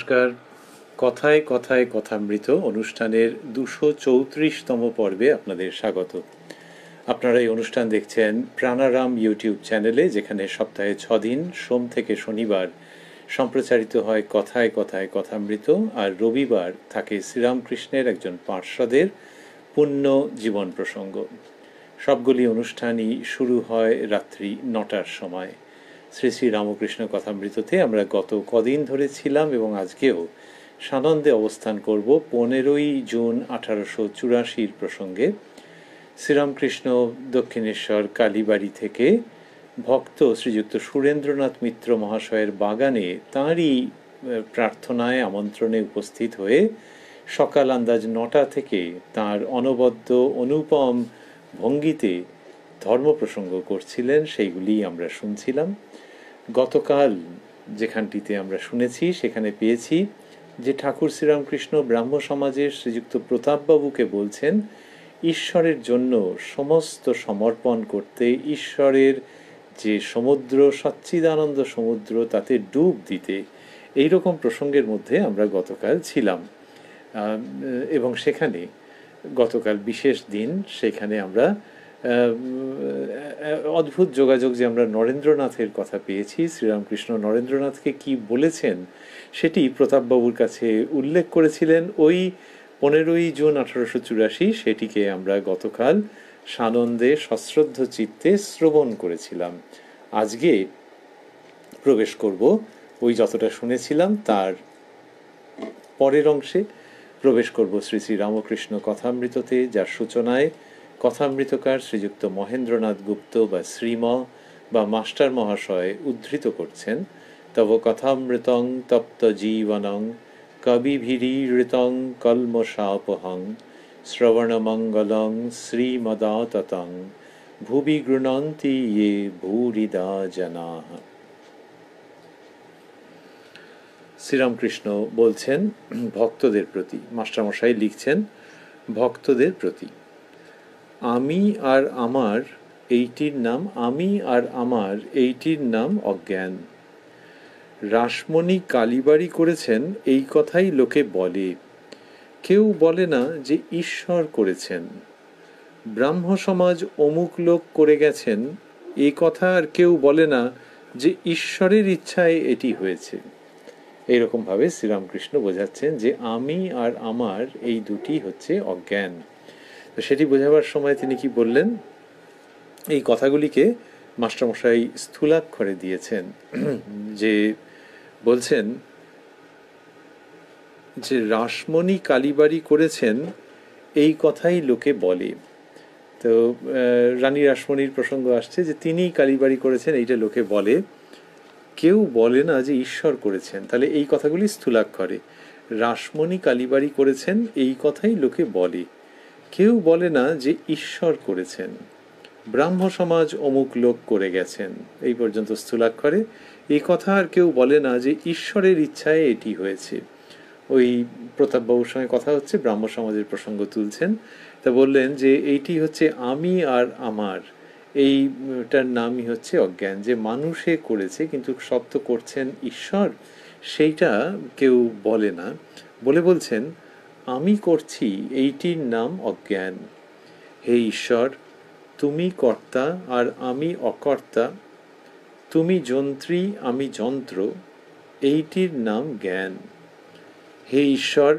নমস্কার। কথায় কথায় কথামৃত অনুষ্ঠানের দুশো চৌত্রিশতম পর্বে আপনাদের স্বাগত। আপনারা এই অনুষ্ঠান দেখছেন প্রাণারাম ইউটিউব চ্যানেলে, যেখানে সপ্তাহে ছদিন, সোম থেকে শনিবার, সম্প্রচারিত হয় কথায় কথায় কথামৃত, আর রবিবার থাকে শ্রীরামকৃষ্ণের একজন পার্ষদের পূর্ণ জীবন প্রসঙ্গ। সবগুলি অনুষ্ঠানই শুরু হয় রাত্রি নটার সময়। শ্রী শ্রী রামকৃষ্ণ কথামৃততে আমরা গত কদিন ধরে ছিলাম এবং আজকেও সানন্দে অবস্থান করব পনেরোই জুন আঠারোশো চুরাশির প্রসঙ্গে। শ্রীরামকৃষ্ণ দক্ষিণেশ্বর কালীবাড়ি থেকে ভক্ত শ্রীযুক্ত সুরেন্দ্রনাথ মিত্র মহাশয়ের বাগানে তাঁরই প্রার্থনায় আমন্ত্রণে উপস্থিত হয়ে সকাল আন্দাজ নটা থেকে তার অনবদ্য অনুপম ভঙ্গিতে ধর্ম প্রসঙ্গ করছিলেন, সেইগুলি আমরা শুনছিলাম। গতকাল যেখানটিতে আমরা শুনেছি, সেখানে পেয়েছি যে ঠাকুর শ্রীরামকৃষ্ণ ব্রাহ্ম সমাজের শ্রীযুক্ত প্রতাপবাবুকে বলছেন, ঈশ্বরের জন্য সমস্ত সমর্পণ করতে ঈশ্বরের যে সমুদ্র, সচ্চিদানন্দ সমুদ্র, তাতে ডুব দিতে। এই রকম প্রসঙ্গের মধ্যে আমরা গতকাল ছিলাম। এবং সেখানে গতকাল বিশেষ দিন সেখানে আমরা অদ্ভুত যোগাযোগ যে আমরা নরেন্দ্রনাথের কথা পেয়েছি, শ্রীরামকৃষ্ণ নরেন্দ্রনাথকে কি বলেছেন সেটি প্রতাপবাবুর কাছে উল্লেখ করেছিলেন। ওই পনেরোই জুন আঠারোশো চুরাশি সেটিকে আমরা গতকাল সানন্দে সশ্রদ্ধ চিত্তে শ্রবণ করেছিলাম। আজকে প্রবেশ করব ওই যতটা শুনেছিলাম তার পরের অংশে। প্রবেশ করব শ্রী শ্রী রামকৃষ্ণ কথামৃততে, যার সূচনায় কথামৃতকার শ্রীযুক্ত মহেন্দ্রনাথ গুপ্ত বা শ্রীম বা মাস্টার মহাশয় উদ্ধৃত করছেন, তব কথামৃতং তপ্ত জীবনং কবিভিরীৃতং কলমশাপহং, শ্রবণমঙ্গলং শ্রীমদাততং ভুবি গৃণন্তি ইয়ে ভূরিদা জনা শ্রীরামকৃষ্ণ বলছেন, ভক্তদের প্রতি, মাস্টারমশাই লিখছেন, ভক্তদের প্রতি। আমি আর আমার এইটির নাম, আমি আর আমার এইটির নাম অজ্ঞান। রাসমণি কালীবাড়ি করেছেন, এই কথাই লোকে বলে। কেউ বলে না যে ঈশ্বর করেছেন। ব্রাহ্ম সমাজ অমুক লোক করে গেছেন এই কথা আর কেউ বলে না যে ঈশ্বরের ইচ্ছায় এটি হয়েছে। এইরকমভাবে শ্রীরামকৃষ্ণ বোঝাচ্ছেন যে আমি আর আমার এই দুটি হচ্ছে অজ্ঞান। সেটি বোঝাবার সময় তিনি কি বললেন? এই কথাগুলিকে মাস্টারমশাই স্থূলাক্ষরে দিয়েছেন, যে বলছেন, যে রাসমণি কালীবাড়ি করেছেন, এই কথাই লোকে বলে। তো রানী রাসমণির প্রসঙ্গ আসছে যে তিনি কালীবাড়ি করেছেন, এইটা লোকে বলে। কেউ বলে না যে ঈশ্বর করেছেন, তাহলে এই কথাগুলি স্থূলাক্ষরে রাসমণি কালীবাড়ি করেছেন, এই কথাই লোকে বলে। কেউ বলে না যে ঈশ্বর করেছেন। ব্রাহ্ম সমাজ অমুক লোক করে গেছেন। এই পর্যন্ত স্থূলাক্ষরে এই কথা আর কেউ বলে না যে ঈশ্বরের ইচ্ছায় এটি হয়েছে। ওই প্রতাপবাবুর সঙ্গে কথা হচ্ছে, ব্রাহ্ম সমাজের প্রসঙ্গ তুলছেন। তা বললেন যে এইটি হচ্ছে আমি আর আমার। এইটার নামই হচ্ছে অজ্ঞান। যে মানুষে করেছে কিন্তু সব তো করছেন ঈশ্বর, সেইটা কেউ বলে না। বলে বলছেন আমি করছি এইটির নাম অজ্ঞান। হে ঈশ্বর, তুমি কর্তা আর আমি অকর্তা। তুমি যন্ত্রী, আমি যন্ত্র। এইটির নাম জ্ঞান। হে ঈশ্বর,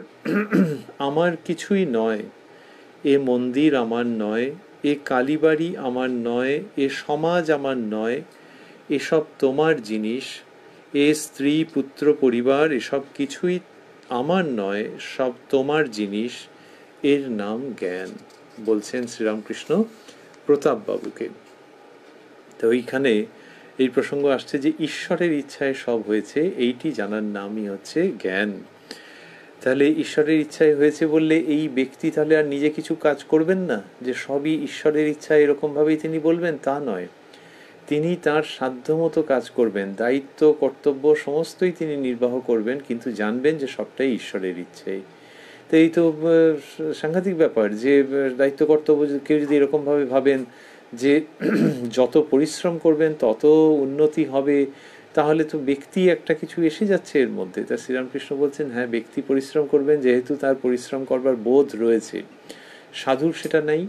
আমার কিছুই নয়। এ মন্দির আমার নয়, এ কালীবাড়ি আমার নয়, এ সমাজ আমার নয়, এসব তোমার জিনিস। এ স্ত্রী, পুত্র, পরিবার, এসব কিছুই আমার নয়, সব তোমার জিনিস, এর নাম জ্ঞান, বলছেন শ্রীরামকৃষ্ণ প্রতাপবাবুকে। তো ওইখানে এই প্রসঙ্গ আসছে যে ঈশ্বরের ইচ্ছায় সব হয়েছে, এইটি জানার নামই হচ্ছে জ্ঞান। তাহলে ঈশ্বরের ইচ্ছায় হয়েছে বললে এই ব্যক্তি তাহলে আর নিজে কিছু কাজ করবেন না? যে সবই ঈশ্বরের ইচ্ছা এরকমভাবেই তিনি বলবেন, তা নয়। তিনি তার সাধ্যমতো কাজ করবেন, দায়িত্ব, কর্তব্য সমস্তই তিনি নির্বাহ করবেন, কিন্তু জানবেন যে সবটাই ঈশ্বরের ইচ্ছেই। তো এই তো সাংঘাতিক ব্যাপার যে দায়িত্ব, কর্তব্য কেউ যদি এরকমভাবে ভাবেন যে, যত পরিশ্রম করবেন, তত উন্নতি হবে, তাহলে তো ব্যক্তি একটা কিছু এসে যাচ্ছে এর মধ্যে। তা শ্রীরামকৃষ্ণ বলছেন হ্যাঁ ব্যক্তি পরিশ্রম করবেন, যেহেতু তার পরিশ্রম করবার বোধ রয়েছে। সাধুর সেটা নাই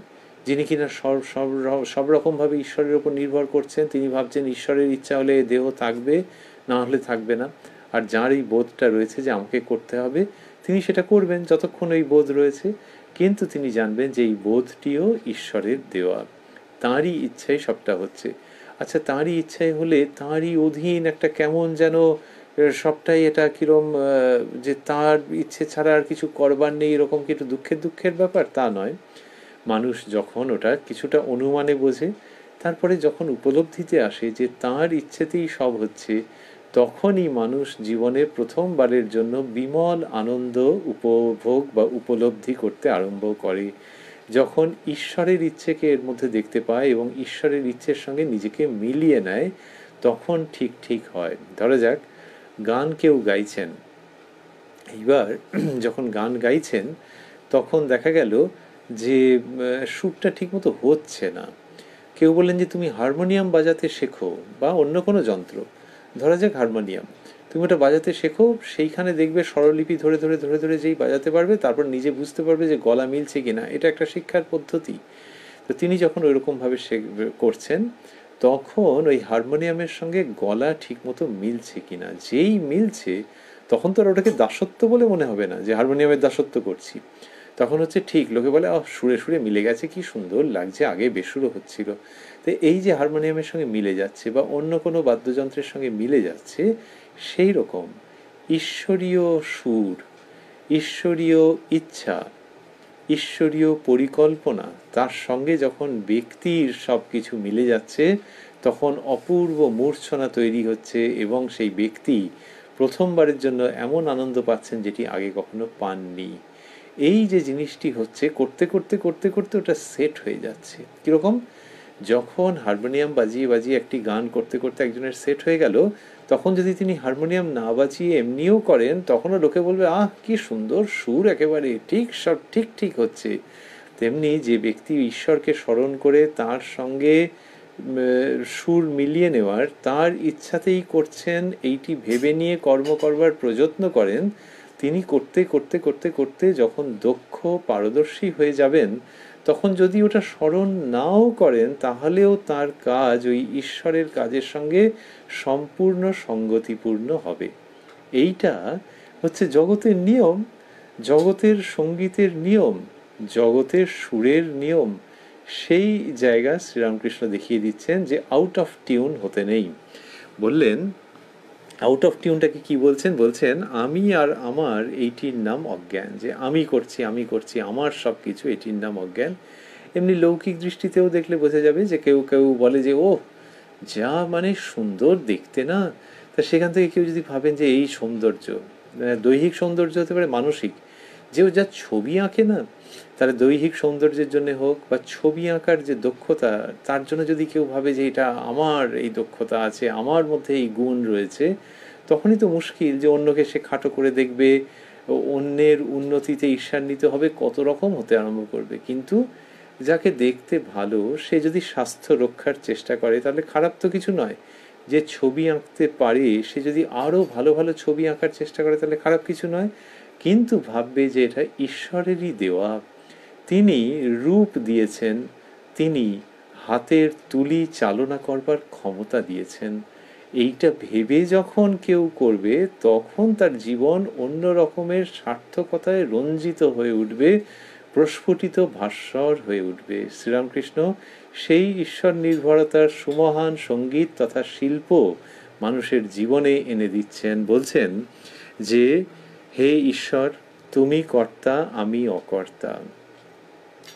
যিনি কিনা সব সব সব রকমভাবে ঈশ্বরের ওপর নির্ভর করছেন, তিনি ভাবছেন ঈশ্বরের ইচ্ছা হলে দেহ থাকবে, না হলে থাকবে না। আর যার এই বোধটা রয়েছে যে আমাকে করতে হবে, তিনি সেটা করবেন যতক্ষণ এই বোধ রয়েছে। কিন্তু তিনি জানবেন যে এই বোধটিও ঈশ্বরের দেওয়া। তাঁরই ইচ্ছাই সবটা হচ্ছে। আচ্ছা তাঁরই ইচ্ছাই হলে তাঁরই অধীন একটা কেমন যেন সবটাই এটা কিরম যে তার ইচ্ছে ছাড়া আর কিছু করবার নেই, এরকম কি একটু দুঃখের দুঃখের ব্যাপার? তা নয়। মানুষ যখন ওটা কিছুটা অনুমানে বোঝে, তারপরে যখন উপলব্ধিতে আসে যে তার ইচ্ছেতেই সব হচ্ছে, তখনই মানুষ জীবনে প্রথমবারের জন্য বিমল আনন্দ উপভোগ বা উপলব্ধি করতে আরম্ভ করে। যখন ঈশ্বরের ইচ্ছেকে এর মধ্যে দেখতে পায় এবং ঈশ্বরের ইচ্ছের সঙ্গে নিজেকে মিলিয়ে নেয়, তখন ঠিক ঠিক হয়। ধরা যাক, গান কেউ গাইছেন। এইবার যখন গান গাইছেন, তখন দেখা গেল যে সুরটা ঠিকমতো হচ্ছে না। কেউ বললেন যে, তুমি হারমোনিয়াম বাজাতে শেখো বা অন্য কোনো যন্ত্র। ধরা যাক হারমোনিয়াম। তুমি ওটা বাজাতে শেখো, সেইখানে দেখবে স্বরলিপি ধরে ধরে ধরে ধরে যেই বাজাতে পারবে, তারপর নিজে বুঝতে পারবে যে গলা মিলছে কিনা। এটা একটা শিক্ষার পদ্ধতি। তো তিনি যখন ওইরকমভাবে করছেন, তখন ওই হারমোনিয়ামের সঙ্গে গলা ঠিকমতো মিলছে কিনা। যেই মিলছে, তখন তো আর ওটাকে দাসত্ব বলে মনে হবে না যে, হারমোনিয়ামের দাসত্ব করছি। তখন হচ্ছে ঠিক, লোকে বলে সুরে সুরে মিলে গেছে, কি সুন্দর লাগছে, আগে বেসুরো হচ্ছিল। তো এই যে হারমোনিয়ামের সঙ্গে মিলে যাচ্ছে বা অন্য কোনো বাদ্যযন্ত্রের সঙ্গে মিলে যাচ্ছে সেই রকম ঈশ্বরীয় সুর, ঈশ্বরীয় ইচ্ছা, ঈশ্বরীয় পরিকল্পনা, তার সঙ্গে যখন ব্যক্তির সব কিছু মিলে যাচ্ছে, তখন অপূর্ব মূর্ছনা তৈরি হচ্ছে এবং সেই ব্যক্তি প্রথমবারের জন্য এমন আনন্দ পাচ্ছেন যেটি আগে কখনো পাননি। এই যে জিনিসটি হচ্ছে, করতে করতে করতে করতে ওটা সেট হয়ে যাচ্ছে। কীরকম? যখন হারমোনিয়াম বাজিয়ে বাজিয়ে একটি গান করতে করতে একজনের সেট হয়ে গেল, তখন যদি তিনি হারমোনিয়াম না বাজিয়ে এমনিও করেন, তখনও লোকে বলবে, আহ, কি সুন্দর সুর একেবারে, ঠিক সব, ঠিক ঠিক হচ্ছে। তেমনি যে ব্যক্তি ঈশ্বরকে স্মরণ করে তার সঙ্গে সুর মিলিয়ে নেওয়ার, তার ইচ্ছাতেই করছেন, এইটি ভেবে নিয়ে কর্ম করবার প্রযত্ন করেন তিনি করতে করতে করতে করতে যখন দক্ষ, পারদর্শী হয়ে যাবেন, তখন যদি ওটা স্মরণ নাও করেন, তাহলেও তার কাজ ওই ঈশ্বরের কাজের সঙ্গে সম্পূর্ণ সঙ্গতিপূর্ণ হবে। এইটা হচ্ছে জগতের নিয়ম, জগতের সঙ্গীতের নিয়ম, জগতের সুরের নিয়ম। সেই জায়গা শ্রীরামকৃষ্ণ দেখিয়ে দিচ্ছেন যে আউট অফ টিউন হতে নেই। বললেন আউট অফ টিউনটাকে কি বলছেন? বলছেন, আমি আর আমার এইটির নাম অজ্ঞান, যে আমি করছি আমি করছি, আমার সব কিছু এটির নাম অজ্ঞান। এমনি লৌকিক দৃষ্টিতেও দেখলে বোঝা যাবে যে কেউ কেউ বলে যে ও যা মানে সুন্দর দেখতে না? তা সেখান থেকে কেউ যদি ভাবেন যে এই সৌন্দর্য দৈহিক সৌন্দর্য হতে পারে, মানসিক। যে যা ছবি আঁকে না, তাহলে দৈহিক সৌন্দর্যের জন্য হোক বা ছবি আঁকার যে দক্ষতা, তার জন্য যদি কেউ ভাবে যে এটা আমার এই দক্ষতা আছে, আমার মধ্যে এই গুণ রয়েছে, তখনই তো মুশকিল যে অন্যকে সে খাটো করে দেখবে অন্যের উন্নতিতে ঈর্ষান্বিত হবে, কত রকম হতে আরম্ভ করবে। কিন্তু যাকে দেখতে ভালো, সে যদি স্বাস্থ্য রক্ষার চেষ্টা করে, তাহলে খারাপ তো কিছু নয়। যে ছবি আঁকতে পারে, সে যদি আরও ভালো ভালো ছবি আঁকার চেষ্টা করে, তাহলে খারাপ কিছু নয়। কিন্তু ভাববে যে এটা ঈশ্বরেরই দেওয়া। তিনি রূপ দিয়েছেন, তিনি হাতের তুলি চালনা করবার ক্ষমতা দিয়েছেন। এইটা ভেবে যখন কেউ করবে, তখন তার জীবন অন্য রকমের সার্থকতায় রঞ্জিত হয়ে উঠবে, প্রস্ফুটিত ভাস্বর হয়ে উঠবে। শ্রীরামকৃষ্ণ সেই ঈশ্বর নির্ভরতার সুমহান সংগীত তথা শিল্প মানুষের জীবনে এনে দিচ্ছেন, বলছেন যে হে ঈশ্বর, তুমি কর্তা, আমি অকর্তা।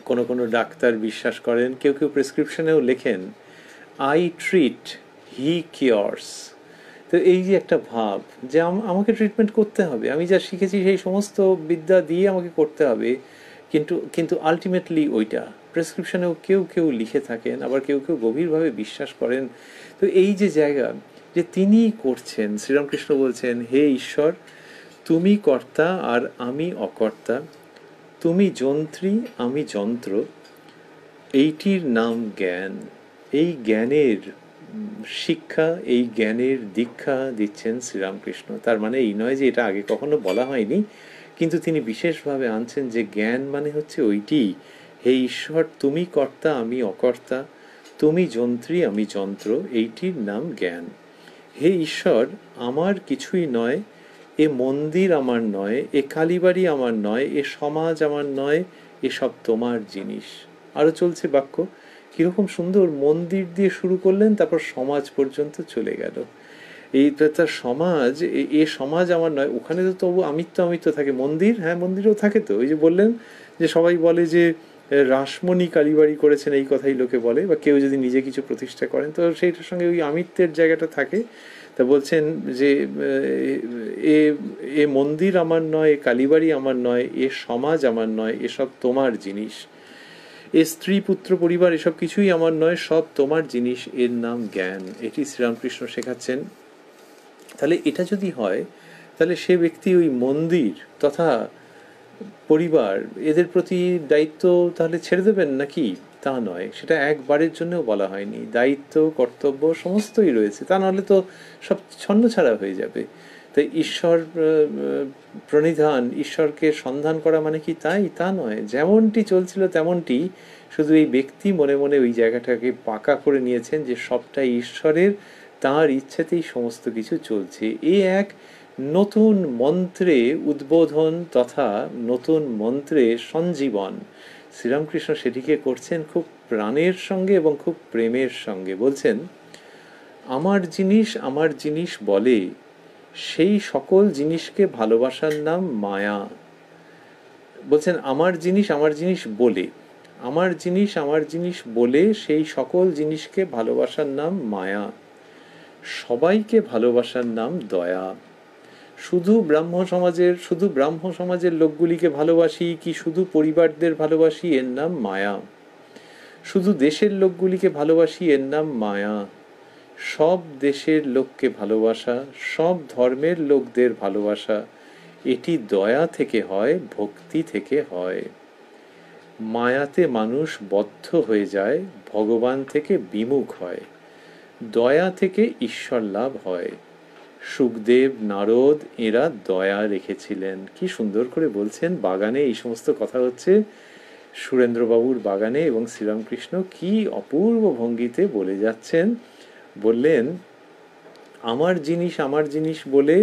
কোনো কোনো ডাক্তার বিশ্বাস করেন, কেউ কেউ প্রেসক্রিপশনেও লেখেন আই ট্রিট হি কিয়র্স তো এই যে একটা ভাব যে আমাকে ট্রিটমেন্ট করতে হবে, আমি যা শিখেছি সেই সমস্ত বিদ্যা দিয়ে আমাকে করতে হবে, কিন্তু কিন্তু আলটিমেটলি ওইটা। প্রেসক্রিপশনেও কেউ কেউ লিখে থাকেন, আবার কেউ কেউ গভীরভাবে বিশ্বাস করেন। তো এই যে জায়গা যে তিনি করছেন, শ্রীরামকৃষ্ণ বলছেন, হে ঈশ্বর তুমি কর্তা আর আমি অকর্তা, তুমি যন্ত্রী, আমি যন্ত্র। এইটির নাম জ্ঞান। এই জ্ঞানের শিক্ষা, এই জ্ঞানের দীক্ষা দিচ্ছেন শ্রীরামকৃষ্ণ। তার মানে এই নয় যে এটা আগে কখনো বলা হয়নি, কিন্তু তিনি বিশেষভাবে আনছেন যে জ্ঞান মানে হচ্ছে ওইটি। হে ঈশ্বর, তুমি কর্তা, আমি অকর্তা, তুমি যন্ত্রী, আমি যন্ত্র। এইটির নাম জ্ঞান। হে ঈশ্বর, আমার কিছুই নয় এ মন্দির আমার নয়, এ কালীবাড়ি আমার নয়, এ সমাজ আমার নয় এসব তোমার জিনিস। আরও চলছে বাক্য, কীরকম সুন্দর মন্দির দিয়ে শুরু করলেন, তারপর সমাজ পর্যন্ত চলে গেল। এই তার সমাজ, এ সমাজ আমার নয়, ওখানে তো তবু আমিত্ব আমিত্ব থাকে। মন্দির? হ্যাঁ মন্দিরেও থাকে তো। ওই যে বললেন যে সবাই বলে যে রাসমণি কালীবাড়ি করেছেন, এই কথাই লোকে বলে, বা কেউ যদি নিজে কিছু প্রতিষ্ঠা করেন, তো সেইটার সঙ্গে ওই আমিত্বের জায়গাটা থাকে। তা বলছেন যে, এ এ মন্দির আমার নয়, এ কালীবাড়ি আমার নয়, এ সমাজ আমার নয় এসব তোমার জিনিস। এ স্ত্রী, পুত্র, পরিবার এসব কিছুই আমার নয়, সব তোমার জিনিস, এর নাম জ্ঞান। এটি শ্রীরামকৃষ্ণ শেখাচ্ছেন। তাহলে এটা যদি হয়, তাহলে সে ব্যক্তি ওই মন্দির তথা পরিবার, এদের প্রতি দায়িত্ব তাহলে ছেড়ে দেবেন নাকি? তা নয়, সেটা একবারের জন্যও বলা হয়নি। দায়িত্ব, কর্তব্য সমস্তই রয়েছে। তা নাহলে তো সব ছন্ন ছাড়া হয়ে যাবে। তাই ঈশ্বর প্রণিধান, ঈশ্বরকে সন্ধান করা মানে কি তাই? তা নয়। যেমনটি চলছিল তেমনটি। শুধু এই ব্যক্তি মনে মনে ওই জায়গাটাকে পাকা করে নিয়েছেন যে সবটাই ঈশ্বরের, তার ইচ্ছাতেই সমস্ত কিছু চলছে। এই এক নতুন মন্ত্রে উদ্বোধন তথা নতুন মন্ত্রে সঞ্জীবন। শ্রীরামকৃষ্ণ সেটিকে করছেন খুব প্রাণের সঙ্গে এবং খুব প্রেমের সঙ্গে। বলছেন, আমার জিনিস আমার জিনিস বলে, সেই সকল জিনিসকে ভালোবাসার নাম মায়া। বলছেন, আমার জিনিস আমার জিনিস বলে, আমার জিনিস আমার জিনিস বলে, সেই সকল জিনিসকে ভালোবাসার নাম মায়া। সবাইকে ভালোবাসার নাম দয়া। শুধু ব্রাহ্ম সমাজের, শুধু ব্রাহ্ম সমাজের লোকগুলিকে ভালোবাসি কি শুধু পরিবারদের ভালোবাসি? এর নাম মায়া। শুধু দেশের লোকগুলিকে ভালোবাসি? এর নাম মায়া। সব দেশের লোককে ভালোবাসা, সব ধর্মের লোকদের ভালোবাসা, এটি দয়া থেকে হয়, ভক্তি থেকে হয়। মায়াতে মানুষ বদ্ধ হয়ে যায়, ভগবান থেকে বিমুখ হয়। দয়া থেকে ঈশ্বর লাভ হয়। সুখদেব, নারদ, এরা দয়া রেখেছিলেন। কি সুন্দর করে বলছেন, বাগানে এই সমস্ত কথা হচ্ছে সুরেন্দ্রবাবুর বাগানে এবং শ্রীরামকৃষ্ণ কি অপূর্ব ভঙ্গিতে বলে যাচ্ছেন, বললেন, আমার জিনিস আমার জিনিস বলে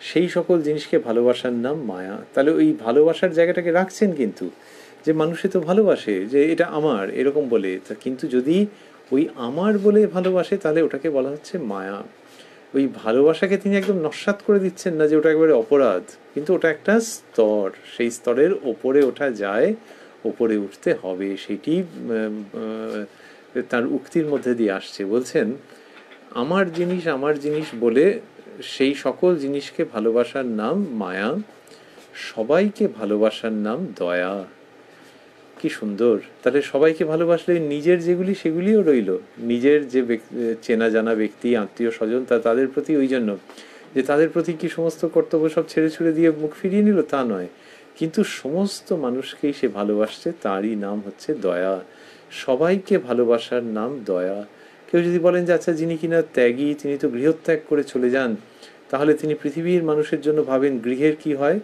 সেই সকল জিনিসকে ভালোবাসার নাম মায়া। তাহলে ওই ভালোবাসার জায়গাটাকে রাখছেন কিন্তু, যে মানুষে তো ভালোবাসে, যে এটা আমার, এরকম বলে। কিন্তু যদি ওই আমার বলে ভালোবাসে, তাহলে ওটাকে বলা হচ্ছে মায়া। ওই ভালোবাসাকে তিনি একদম নস্বাত করে দিচ্ছেন না যে ওটা একেবারে অপরাধ। কিন্তু ওটা একটা স্তর। সেই স্তরের ওপরে ওঠা যায়, ওপরে উঠতে হবে। সেটি তার উক্তির মধ্যে দিয়ে আসছে। বলছেন, আমার জিনিস আমার জিনিস বলে সেই সকল জিনিসকে ভালোবাসার নাম মায়া, সবাইকে ভালোবাসার নাম দয়া। কি সুন্দর। তাহলে সবাইকে ভালোবাসলে নিজের যেগুলি সেগুলিও রইল। নিজের যে চেনা জানা ব্যক্তি, আত্মীয় স্বজন, তা তাদের প্রতি ওই জন্য। যে তাদের প্রতি কি সমস্ত কর্তব্য সব ছেড়ে ছুড়ে দিয়ে মুখ ফিরিয়ে নিল, তা নয়। কিন্তু সমস্ত মানুষকেই সে ভালোবাসছে, তারই নাম হচ্ছে দয়া। সবাইকে ভালোবাসার নাম দয়া। কেউ যদি বলেন যে আচ্ছা যিনি কিনা ত্যাগী, তিনি তো গৃহত্যাগ করে চলে যান। তাহলে তিনি পৃথিবীর মানুষের জন্য ভাবেন, গৃহের কি হয়?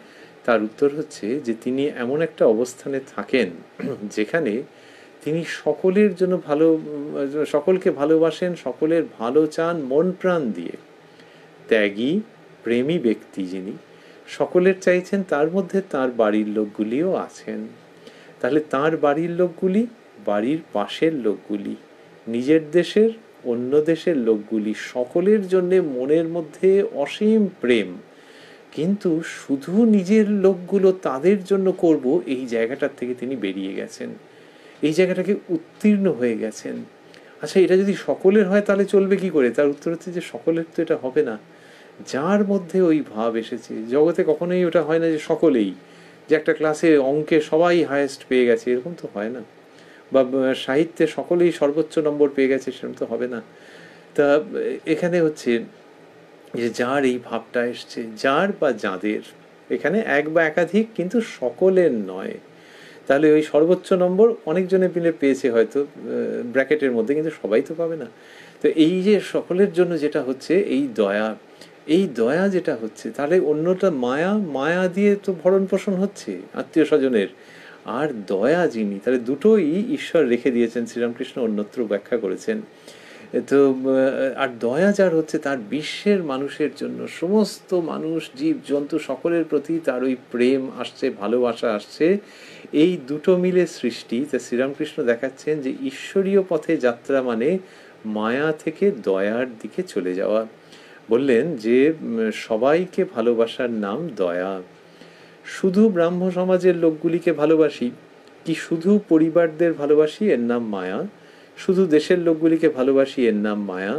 তার উত্তর হচ্ছে যে তিনি এমন একটা অবস্থানে থাকেন যেখানে তিনি সকলের জন্য ভালো সকলকে ভালোবাসেন, সকলের ভালো চান, মন প্রাণ দিয়ে। ত্যাগী, প্রেমী ব্যক্তি যিনি, সকলের চাইছেন তার মধ্যে তার বাড়ির লোকগুলিও আছেন। তাহলে তার বাড়ির লোকগুলি, বাড়ির পাশের লোকগুলি, নিজের দেশের, অন্য দেশের লোকগুলি, সকলের জন্যে মনের মধ্যে অসীম প্রেম কিন্তু শুধু নিজের লোকগুলো তাদের জন্য করব, এই জায়গাটার থেকে তিনি বেরিয়ে গেছেন। এই জায়গাটাকে উত্তীর্ণ হয়ে গেছেন। আচ্ছা এটা যদি সকলের হয় তাহলে চলবে কি করে? তার উত্তর হচ্ছে যে সকলের তো এটা হবে না। যার মধ্যে ওই ভাব এসেছে। জগতে কখনোই ওটা হয় না যে সকলেই। যে একটা ক্লাসে অঙ্কে সবাই হায়েস্ট পেয়ে গেছে, এরকম তো হয় না। বা, সাহিত্যে সকলেই সর্বোচ্চ নম্বর পেয়ে গেছে, সেরকম তো হবে না। তা, এখানে হচ্ছে যে যার এই ভাবটা এসছে, যার বা যাদের, এখানে এক বা একাধিক কিন্তু সকলের নয়। তাহলে ওই সর্বোচ্চ নম্বর অনেকজনে মিলে পেয়েছে হয়তো ব্র্যাকেটের মধ্যে, কিন্তু সবাই তো পাবে না। তো এই যে সকলের জন্য যেটা হচ্ছে, এই দয়া এই দয়া যেটা হচ্ছে, তাহলে অন্যটা মায়া মায়া দিয়ে তো ভরণ পোষণ হচ্ছে আত্মীয় স্বজনের। আর দয়া যিনি, তাহলে দুটোই ঈশ্বর রেখে দিয়েছেন, শ্রীরামকৃষ্ণ অন্যত্র ব্যাখ্যা করেছেন। তো আর দয়া যার হচ্ছে তার বিশ্বের মানুষের জন্য। সমস্ত মানুষ, জীব, জন্তু সকলের প্রতি তার ওই প্রেম আসছে, ভালোবাসা আসছে। এই দুটো মিলে সৃষ্টি। তা শ্রীরামকৃষ্ণ দেখাচ্ছেন যে ঈশ্বরীয় পথে যাত্রা মানে মায়া থেকে দয়ার দিকে চলে যাওয়া। বললেন যে সবাইকে ভালোবাসার নাম দয়া। শুধু ব্রাহ্ম সমাজের লোকগুলিকে ভালোবাসি, কি শুধু পরিবারদের ভালোবাসি? এর নাম মায়া। শুধু দেশের লোকগুলিকে ভালোবাসি এর নাম মায়া,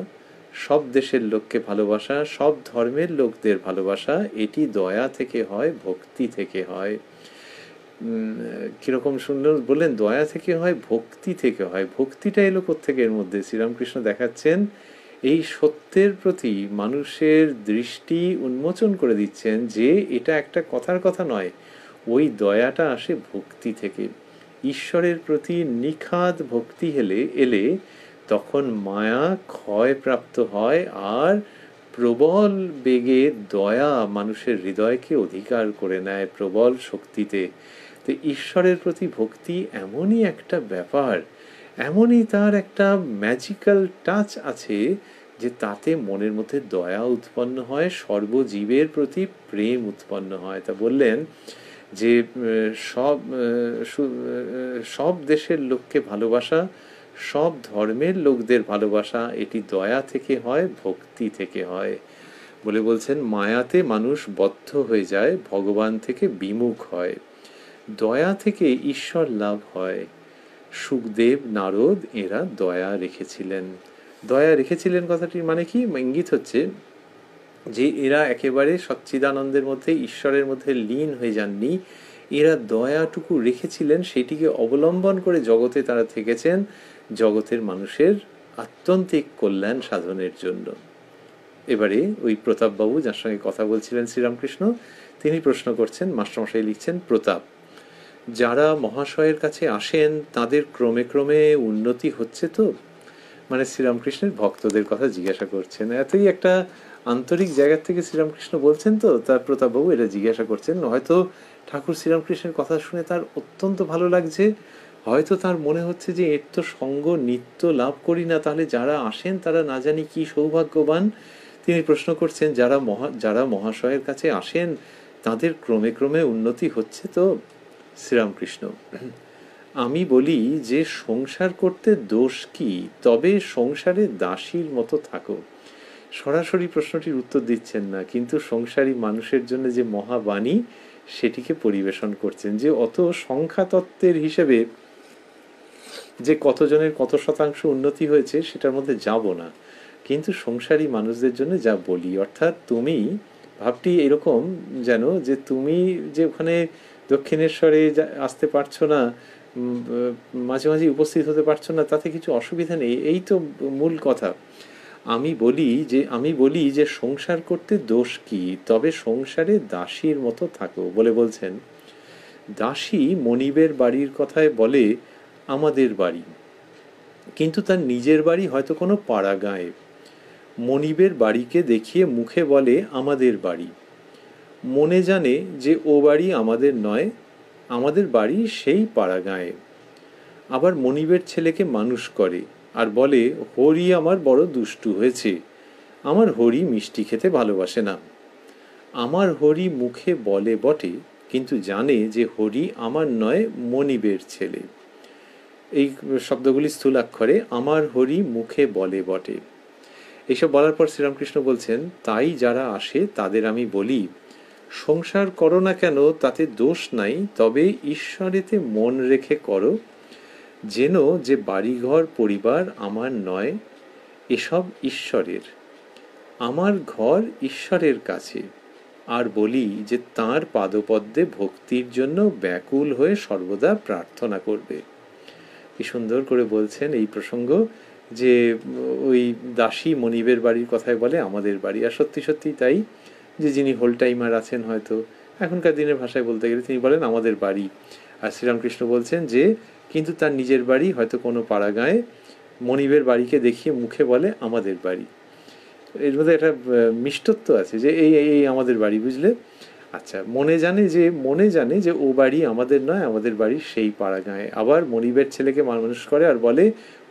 সব দেশের লোককে ভালোবাসা, সব ধর্মের লোকদের ভালোবাসা, এটি দয়া থেকে হয়, ভক্তি থেকে হয়। কীরকম সুন্দর বললেন, দয়া থেকে হয়, ভক্তি থেকে হয়। ভক্তিটা এলো থেকে এর মধ্যে? শ্রীরামকৃষ্ণ দেখাচ্ছেন, এই সত্যের প্রতি মানুষের দৃষ্টি উন্মোচন করে দিচ্ছেন যে এটা একটা কথার কথা নয়, ওই দয়াটা আসে ভক্তি থেকে। ঈশ্বরের প্রতি নিখাদ ভক্তি হেলে, এলে তখন মায়া ক্ষয় প্রাপ্ত হয় আর প্রবল বেগে দয়া মানুষের হৃদয়কে অধিকার করে নেয় প্রবল শক্তিতে। তো ঈশ্বরের প্রতি ভক্তি এমনই একটা ব্যাপার, এমনই তার একটা ম্যাজিক্যাল টাচ আছে যে তাতে মনের মধ্যে দয়া উৎপন্ন হয়, সর্বজীবের প্রতি প্রেম উৎপন্ন হয়। তা বললেন যে সব সব দেশের লোককে ভালোবাসা, সব ধর্মের লোকদের ভালোবাসা, এটি দয়া থেকে হয়, ভক্তি থেকে হয়। বলে বলছেন, মায়াতে মানুষ বদ্ধ হয়ে যায়, ভগবান থেকে বিমুখ হয়। দয়া থেকে ঈশ্বর লাভ হয়। সুখদেব নারদ এরা দয়া রেখেছিলেন। দয়া রেখেছিলেন কথাটির মানে কি? ইঙ্গিত হচ্ছে যে এরা একেবারে সচ্চিদানন্দের মধ্যে, ঈশ্বরের মধ্যে লীন হয়ে যাননি, এরা দয়াটুকু রেখেছিলেন, সেটিকে অবলম্বন করে জগতে তারা থেকেছেন, জগতের মানুষের আত্যন্তিক কল্যাণ সাধনের জন্য। এবারে ওই প্রতাপবাবু, যার সঙ্গে কথা বলছিলেন শ্রীরামকৃষ্ণ, তিনি প্রশ্ন করছেন, মাস্টারমশাই লিখছেন, প্রতাপ, যারা মহাশয়ের কাছে আসেন, তাদের ক্রমে ক্রমে উন্নতি হচ্ছে তো? মানে শ্রীরামকৃষ্ণের ভক্তদের কথা জিজ্ঞাসা করছেন। এতই একটা আন্তরিক জায়গা থেকে শ্রীরামকৃষ্ণ বলছেন তো, তার প্রতাপবাবু এটা জিজ্ঞাসা করছেন। হয়তো ঠাকুর শ্রীরামকৃষ্ণের কথা শুনে তার অত্যন্ত ভালো লাগছে। হয়তো তার মনে হচ্ছে যে, এর তো সঙ্গ নিত্য লাভ করি না, তাহলে যারা আসেন তারা না জানি কি সৌভাগ্যবান? তিনি প্রশ্ন করছেন, যারা মহা, যারা মহাশয়ের কাছে আসেন, তাদের ক্রমে ক্রমে উন্নতি হচ্ছে তো, শ্রীরামকৃষ্ণ? আমি বলি যে সংসার করতে দোষ কি? তবে সংসারে দাসীর মতো থাকো। সরাসরি প্রশ্নটির উত্তর দিচ্ছেন না, কিন্তু সংসারী মানুষের জন্য যে মহাবাণী, সেটিকে পরিবেশন করছেন যে অত সংখ্যা তত্ত্বের হিসেবে যে কতজনের কত শতাংশ উন্নতি হয়েছে, সেটার মধ্যে যাব না। কিন্তু সংসারী মানুষদের জন্য যা বলি, অর্থাৎ তুমি, ভাবটি এরকম যেন যে তুমি যে ওখানে দক্ষিণেশ্বরে আসতে পারছ না মাঝে মাঝে উপস্থিত হতে পারছ না, তাতে কিছু অসুবিধা নেই। এই তো মূল কথা। আমি বলি যে, আমি বলি যে, সংসার করতে দোষ কি? তবে সংসারে দাসীর মতো থাকো বলে বলছেন। দাসী মনিবের বাড়ির কথায় বলে, আমাদের বাড়ি। কিন্তু তার নিজের বাড়ি হয়তো কোনো পাড়া গায়ে মনিবের বাড়িকে দেখিয়ে মুখে বলে, আমাদের বাড়ি। মনে জানে যে, ও বাড়ি আমাদের নয় আমাদের বাড়ি সেই পাড়া গায়ে। আবার মনিবের ছেলেকে মানুষ করে আর বলে, হরি আমার বড় দুষ্টু হয়েছে। আমার হরি মিষ্টি খেতে ভালোবাসে না। আমার হরি মুখে বলে বটে, কিন্তু জানে যে হরি আমার নয় মনিবের ছেলে। এই শব্দগুলি স্থূলাক্ষরে আমার হরি মুখে বলে বটে। এইসব বলার পর শ্রীরামকৃষ্ণ বলছেন, তাই যারা আসে তাদের আমি বলি সংসার করো না কেন, তাতে দোষ নাই, তবে ঈশ্বরেতে মন রেখে করো। যেন যে বাড়িঘর পরিবার আমার নয়, এসব ঈশ্বরের। আমার ঘর ঈশ্বরের কাছে। আর বলি যে তার পাদপদ্মে ভক্তির জন্য ব্যাকুল হয়ে সর্বদা প্রার্থনা করবে। কি সুন্দর করে বলছেন এই প্রসঙ্গ যে ওই দাসী মনিবের বাড়ির কথায় বলে, আমাদের বাড়ি। আর সত্যি সত্যি তাই যে যিনি হোল টাইমার আছেন হয়তো, এখনকার দিনের ভাষায় বলতে গেলে তিনি বলেন আমাদের বাড়ি। আর শ্রীরামকৃষ্ণ বলছেন যে, কিন্তু তার নিজের বাড়ি হয়তো কোনো পাড়া গায়ে মনিবের বাড়িকে দেখিয়ে মুখে বলে আমাদের বাড়ি। এর মধ্যে একটা মিষ্টত্ব আছে যে, এই এই আমাদের বাড়ি বুঝলে? আচ্ছা মনে জানে যে, মনে জানে যে ও বাড়ি আমাদের নয়, আমাদের বাড়ি সেই পাড়া গাঁয়ে আবার মনিবের ছেলেকে মানুষ করে আর বলে,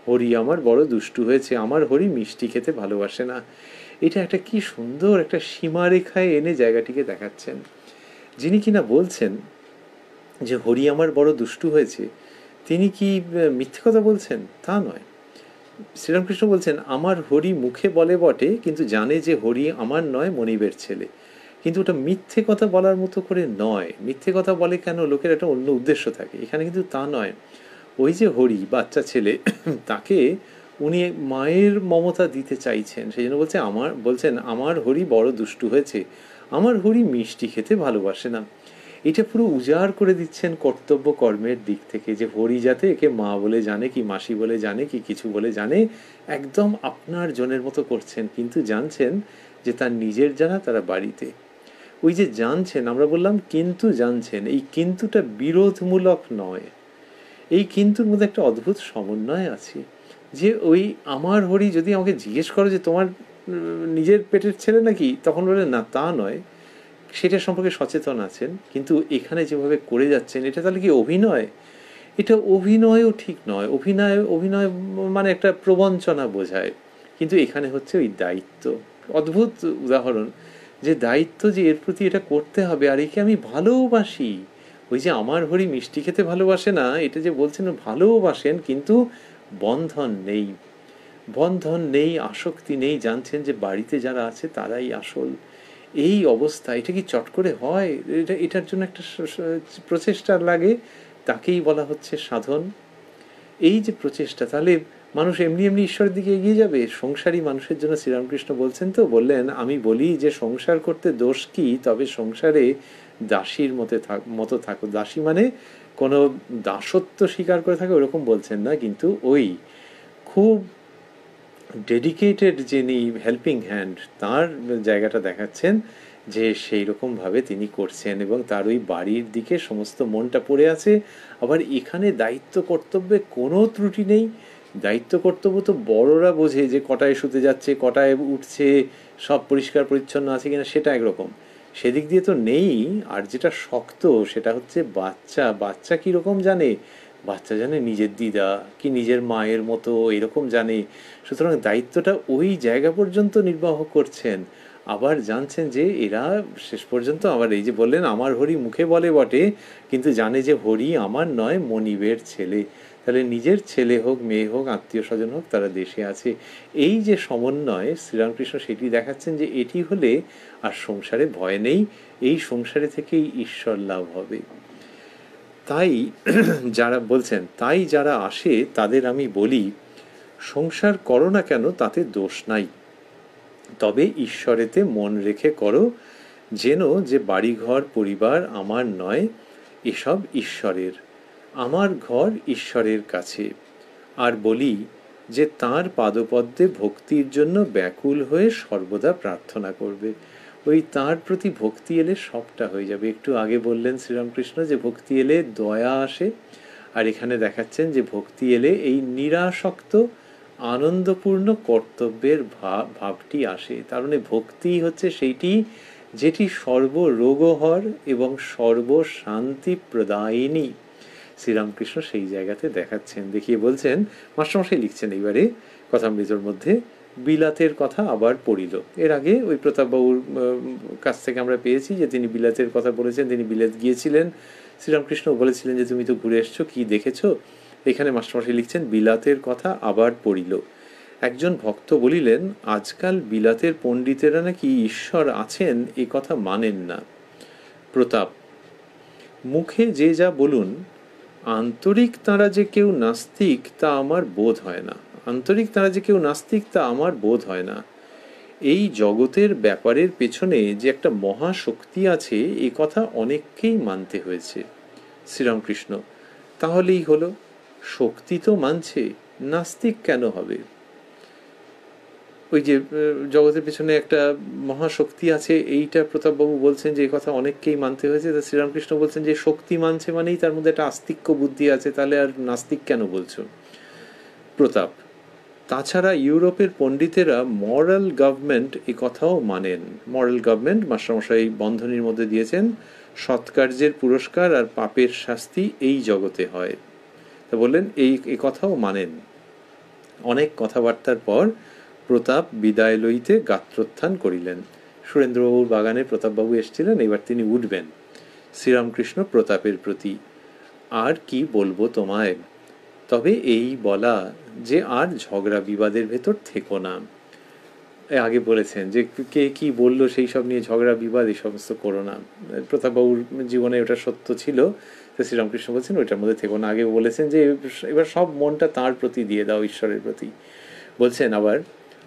হরি আমার বড় দুষ্টু হয়েছে, আমার হরি মিষ্টি খেতে ভালোবাসে না। এটা একটা কি সুন্দর একটা সীমারেখায় এনে জায়গাটিকে দেখাচ্ছেন। যিনি কিনা বলছেন যে, হরি আমার বড় দুষ্টু হয়েছে। তিনি কি মিথ্যে কথা বলছেন? তা নয়। শ্রীরামকৃষ্ণ বলছেন, আমার হরি মুখে বলে বটে, কিন্তু জানে যে হরি আমার নয় মনিবের ছেলে। কিন্তু ওটা মিথ্যে কথা বলার মতো করে নয়। মিথ্যে কথা বলে কেন? লোকের একটা অন্য উদ্দেশ্য থাকে। এখানে কিন্তু তা নয়। ওই যে হরি, বাচ্চা ছেলে, তাকে উনি মায়ের মমতা দিতে চাইছেন, সেই জন্য বলছে, আমার বলছেন, আমার হরি বড় দুষ্টু হয়েছে, আমার হরি মিষ্টি খেতে ভালোবাসে না। এটা পুরো উজাড় করে দিচ্ছেন কর্তব্য কর্মের দিক থেকে, যে হরি যাতে একে মা বলে জানে কি মাসি বলে জানে কি কিছু বলে জানে, একদম আপনার জনের মতো করছেন, কিন্তু জানছেন যে তার নিজের জানা তারা বাড়িতে। ওই যে জানছেন, আমরা বললাম, কিন্তু জানছেন, এই কিন্তুটা বিরোধমূলক নয়। এই কিন্তুর মধ্যে একটা অদ্ভুত সমন্বয় আছে। যে ওই আমার হরি যদি আমাকে জিজ্ঞেস করো যে তোমার নিজের পেটের ছেলে নাকি, তখন বলে, না, তা নয়। সেটা সম্পর্কে সচেতন আছেন। কিন্তু এখানে যেভাবে করে যাচ্ছেন, এটা তাহলে কি অভিনয়? এটা অভিনয়ও ঠিক নয়। অভিনয় অভিনয় মানে একটা প্রবঞ্চনা বোঝায়। কিন্তু এখানে হচ্ছে ওই দায়িত্ব। অদ্ভুত উদাহরণ যে দায়িত্ব যে এর প্রতি এটা করতে হবে, আর একে আমি ভালোবাসি। ওই যে আমার হরি মিষ্টি খেতে ভালোবাসে না, এটা যে বলছেন ভালোবাসেন, কিন্তু বন্ধন নেই। বন্ধন নেই, আসক্তি নেই, জানছেন যে বাড়িতে যারা আছে তারাই আসল। এই অবস্থা, এটা কি চট করে হয়? এটা, এটার জন্য একটা প্রচেষ্টা লাগে, তাকেই বলা হচ্ছে সাধন। এই যে প্রচেষ্টা, তাহলে মানুষ এমনি এমনি ঈশ্বরের দিকে এগিয়ে যাবে? সংসারী মানুষের জন্য শ্রীরামকৃষ্ণ বলছেন তো, বললেন, আমি বলি যে সংসার করতে দোষ কি? তবে সংসারে দাসীর মতে মতো থাকো। দাসী মানে কোনো দাসত্ব স্বীকার করে থাকে, ওরকম বলছেন না, কিন্তু ওই খুব ডেডিকেটেড যিনি হেল্পিং হ্যান্ড তার জায়গাটা দেখাচ্ছেন যে সেই রকমভাবে তিনি করছেন এবং তার ওই বাড়ির দিকে সমস্ত মনটা পড়ে আছে। আবার এখানে দায়িত্ব কর্তব্যে কোনো ত্রুটি নেই। দায়িত্ব কর্তব্য তো বড়রা বোঝে যে কটায় শুতে যাচ্ছে, কটায় উঠছে, সব পরিষ্কার পরিচ্ছন্ন আছে কিনা, সেটা একরকম। সেদিক দিয়ে তো নেই, আর যেটা শক্ত সেটা হচ্ছে বাচ্চা। বাচ্চা কীরকম জানে? বাচ্চা জানে নিজের দিদা কি নিজের মায়ের মতো, এরকম জানে। সুতরাং দায়িত্বটা ওই জায়গা পর্যন্ত নির্বাহ করছেন। আবার জানছেন যে এরা শেষ পর্যন্ত আবার এই যে বললেন, আমার হরি মুখে বলে বটে, কিন্তু জানে যে হরি আমার নয়, মনিবের ছেলে। তাহলে নিজের ছেলে হোক, মেয়ে হোক, আত্মীয় স্বজন হোক, তারা দেশে আছে। এই যে সমন্বয় শ্রীরামকৃষ্ণ সেটি দেখাচ্ছেন যে এটি হলে আর সংসারে ভয় নেই, এই সংসারে থেকেই ঈশ্বর লাভ হবে। তাই যারা বলছেন, তাই যারা আসে, তাদের আমি বলি, সংসার করো না কেন, তাতে দোষ নাই। তবে ঈশ্বরেতে মন রেখে করো, যেন যে বাড়িঘর পরিবার আমার নয়, এসব ঈশ্বরের। আমার ঘর ঈশ্বরের কাছে। আর বলি যে তার পাদপদ্মে ভক্তির জন্য ব্যাকুল হয়ে সর্বদা প্রার্থনা করবে। ওই তার প্রতি ভক্তি এলে সবটা হয়ে যাবে। একটু আগে বললেন শ্রীরামকৃষ্ণ যে ভক্তি এলে দয়া আসে, আর এখানে দেখাচ্ছেন যে ভক্তি এলে এই নিরাসক্ত আনন্দপূর্ণ কর্তব্যের ভাব ভাবটি আসে। তার মানে ভক্তি হচ্ছে সেইটি যেটি সর্বরোগহর এবং সর্বশান্তি প্রদায়িনী শ্রীরামকৃষ্ণ সেই জায়গাতে দেখাচ্ছেন, দেখিয়ে বলছেন, মাস্টারমশাই লিখছেন এইবারে কথামৃতর মধ্যে, বিলাতের কথা আবার পড়িল। এর আগে ওই প্রতাপবাবুর কাছ থেকে আমরা পেয়েছি যে তিনি বিলাতের কথা বলেছেন, তিনি বিলাত গিয়েছিলেন। শ্রীরামকৃষ্ণ বলেছিলেন যে, তুমি তো ঘুরে এসছো, কি দেখেছ? এখানে মাস্টারমশাই লিখছেন, বিলাতের কথা আবার পড়িল। একজন ভক্ত বলিলেন, আজকাল বিলাতের পণ্ডিতেরা নাকি ঈশ্বর আছেন, এ কথা মানেন না। প্রতাপ, মুখে যে যা বলুন, আন্তরিক তাঁরা যে কেউ নাস্তিক, তা আমার বোধ হয় না। আন্তরিক তারা যে কেউ নাস্তিক, তা আমার বোধ হয় না। এই জগতের ব্যাপারের পেছনে যে একটা মহাশক্তি আছে, এ কথা অনেককেই মানতে হয়েছে। শ্রীরামকৃষ্ণ, তাহলেই হলো। শক্তি তো মানছে, নাস্তিক কেন হবে? ওই যে জগতের পেছনে একটা মহাশক্তি আছে, এইটা প্রতাপবাবু বলছেন যে এই কথা অনেককেই মানতে হয়েছে। তা শ্রীরামকৃষ্ণ বলছেন যে শক্তি মানছে মানেই তার মধ্যে একটা আস্তিক্য বুদ্ধি আছে, তাহলে আর নাস্তিক কেন বলছো? প্রতাপ, তাছাড়া ইউরোপের পণ্ডিতেরা মরাল গভর্নমেন্ট এ কথাও মানেন। মরাল গভর্নমেন্ট মাস্টারমশাই বন্ধনীর মধ্যে দিয়েছেন, সৎকার্যের পুরস্কার আর পাপের শাস্তি এই জগতে হয়। তা বললেন, এই এ কথাও মানেন। অনেক কথাবার্তার পর প্রতাপ বিদায় লইতে গাত্রোত্থান করিলেন। সুরেন্দ্রবাবুর বাগানে প্রতাপবাবু এসেছিলেন, এবার তিনি উঠবেন। শ্রীরামকৃষ্ণ প্রতাপের প্রতি, আর কি বলব তোমায়? তবে এই বলা যে আর ঝগড়া বিবাদের ভেতর থেকো না। আগে বলেছেন যে, কে কি বলল সেই সব নিয়ে ঝগড়া বিবাদ, এই সমস্ত করো না। প্রতাপবাবুর জীবনে ওটা সত্য ছিল। তো শ্রীরামকৃষ্ণ বলছেন, ওইটার মধ্যে থেকো না। আগে বলেছেন যে, এবার সব মনটা তার প্রতি দিয়ে দাও, ঈশ্বরের প্রতি। বলছেন আবার,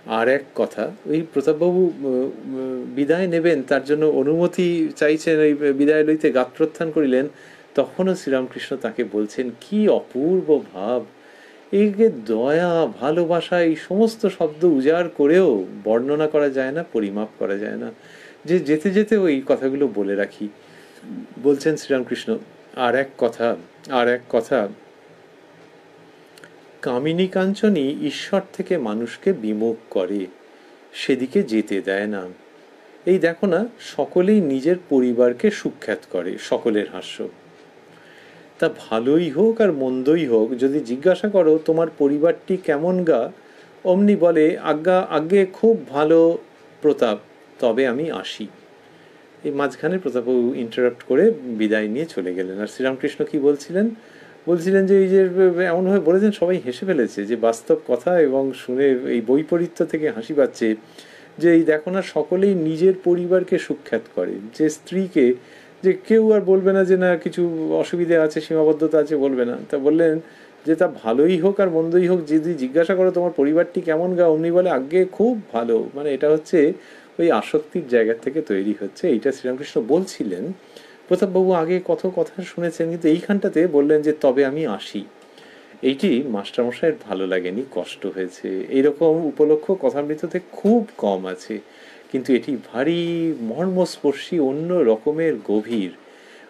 আর এক কথা, ওই প্রতাপবাবু বিদায় নেবেন, তার জন্য অনুমতি চাইছেন ওই বিদায় লইতে, গাত্রোত্থান করিলেন, তখনও শ্রীরামকৃষ্ণ তাকে বলছেন, কি অপূর্ব ভাব! একে দয়া, ভালোবাসা, এই সমস্ত শব্দ উজাড় করেও বর্ণনা করা যায় না, পরিমাপ করা যায় না। যে যেতে যেতে ওই কথাগুলো বলে রাখি। বলছেন শ্রীরামকৃষ্ণ আর এক কথা, আর এক কথা। কামিনী কাঞ্চনই ঈশ্বর থেকে মানুষকে বিমুখ করে, সেদিকে যেতে দেয় না। এই দেখো না, সকলেই নিজের পরিবারকে সুখ্যাত করে, সকলের হাস্য। তা ভালোই হোক আর মন্দই হোক, যদি জিজ্ঞাসা করো, তোমার পরিবারটি কেমন গা? অমনি বলে, আজ্ঞা আগে খুব ভালো প্রতাপ, তবে আমি আসি। এই মাঝখানে প্রতাপবাবু ইন্টারাপ্ট করে বিদায় নিয়ে চলে গেলেন। আর শ্রীরামকৃষ্ণ কি বলছিলেন? বলছিলেন যে এই যে এমনভাবে বলেছেন, সবাই হেসে ফেলেছে যে বাস্তব কথা এবং শুনে এই বৈপরীত্য থেকে হাসি পাচ্ছে যে এই দেখো না, সকলেই নিজের পরিবারকে সুখ্যাত করে, যে স্ত্রীকে, যে কেউ আর বলবে না যে না, কিছু অসুবিধে আছে, সীমাবদ্ধতা আছে, বলবে না। তা বললেন যে তা ভালোই হোক আর মন্দই হোক, যদি জিজ্ঞাসা করো তোমার পরিবারটি কেমন গা, অমনি বলে আগে খুব ভালো। মানে এটা হচ্ছে ওই আসক্তির জায়গা থেকে তৈরি হচ্ছে। এইটা শ্রীরামকৃষ্ণ বলছিলেন। প্রতাপবাবু আগে কত কথা শুনেছেন, কিন্তু এইখানটাতে বললেন যে, তবে আমি আসি। এইটি মাস্টারমশাইয়ের ভালো লাগেনি, কষ্ট হয়েছে। এইরকম উপলক্ষ কথামৃততে খুব কম আছে, কিন্তু এটি ভারী, মর্মস্পর্শী, অন্য রকমের গভীর।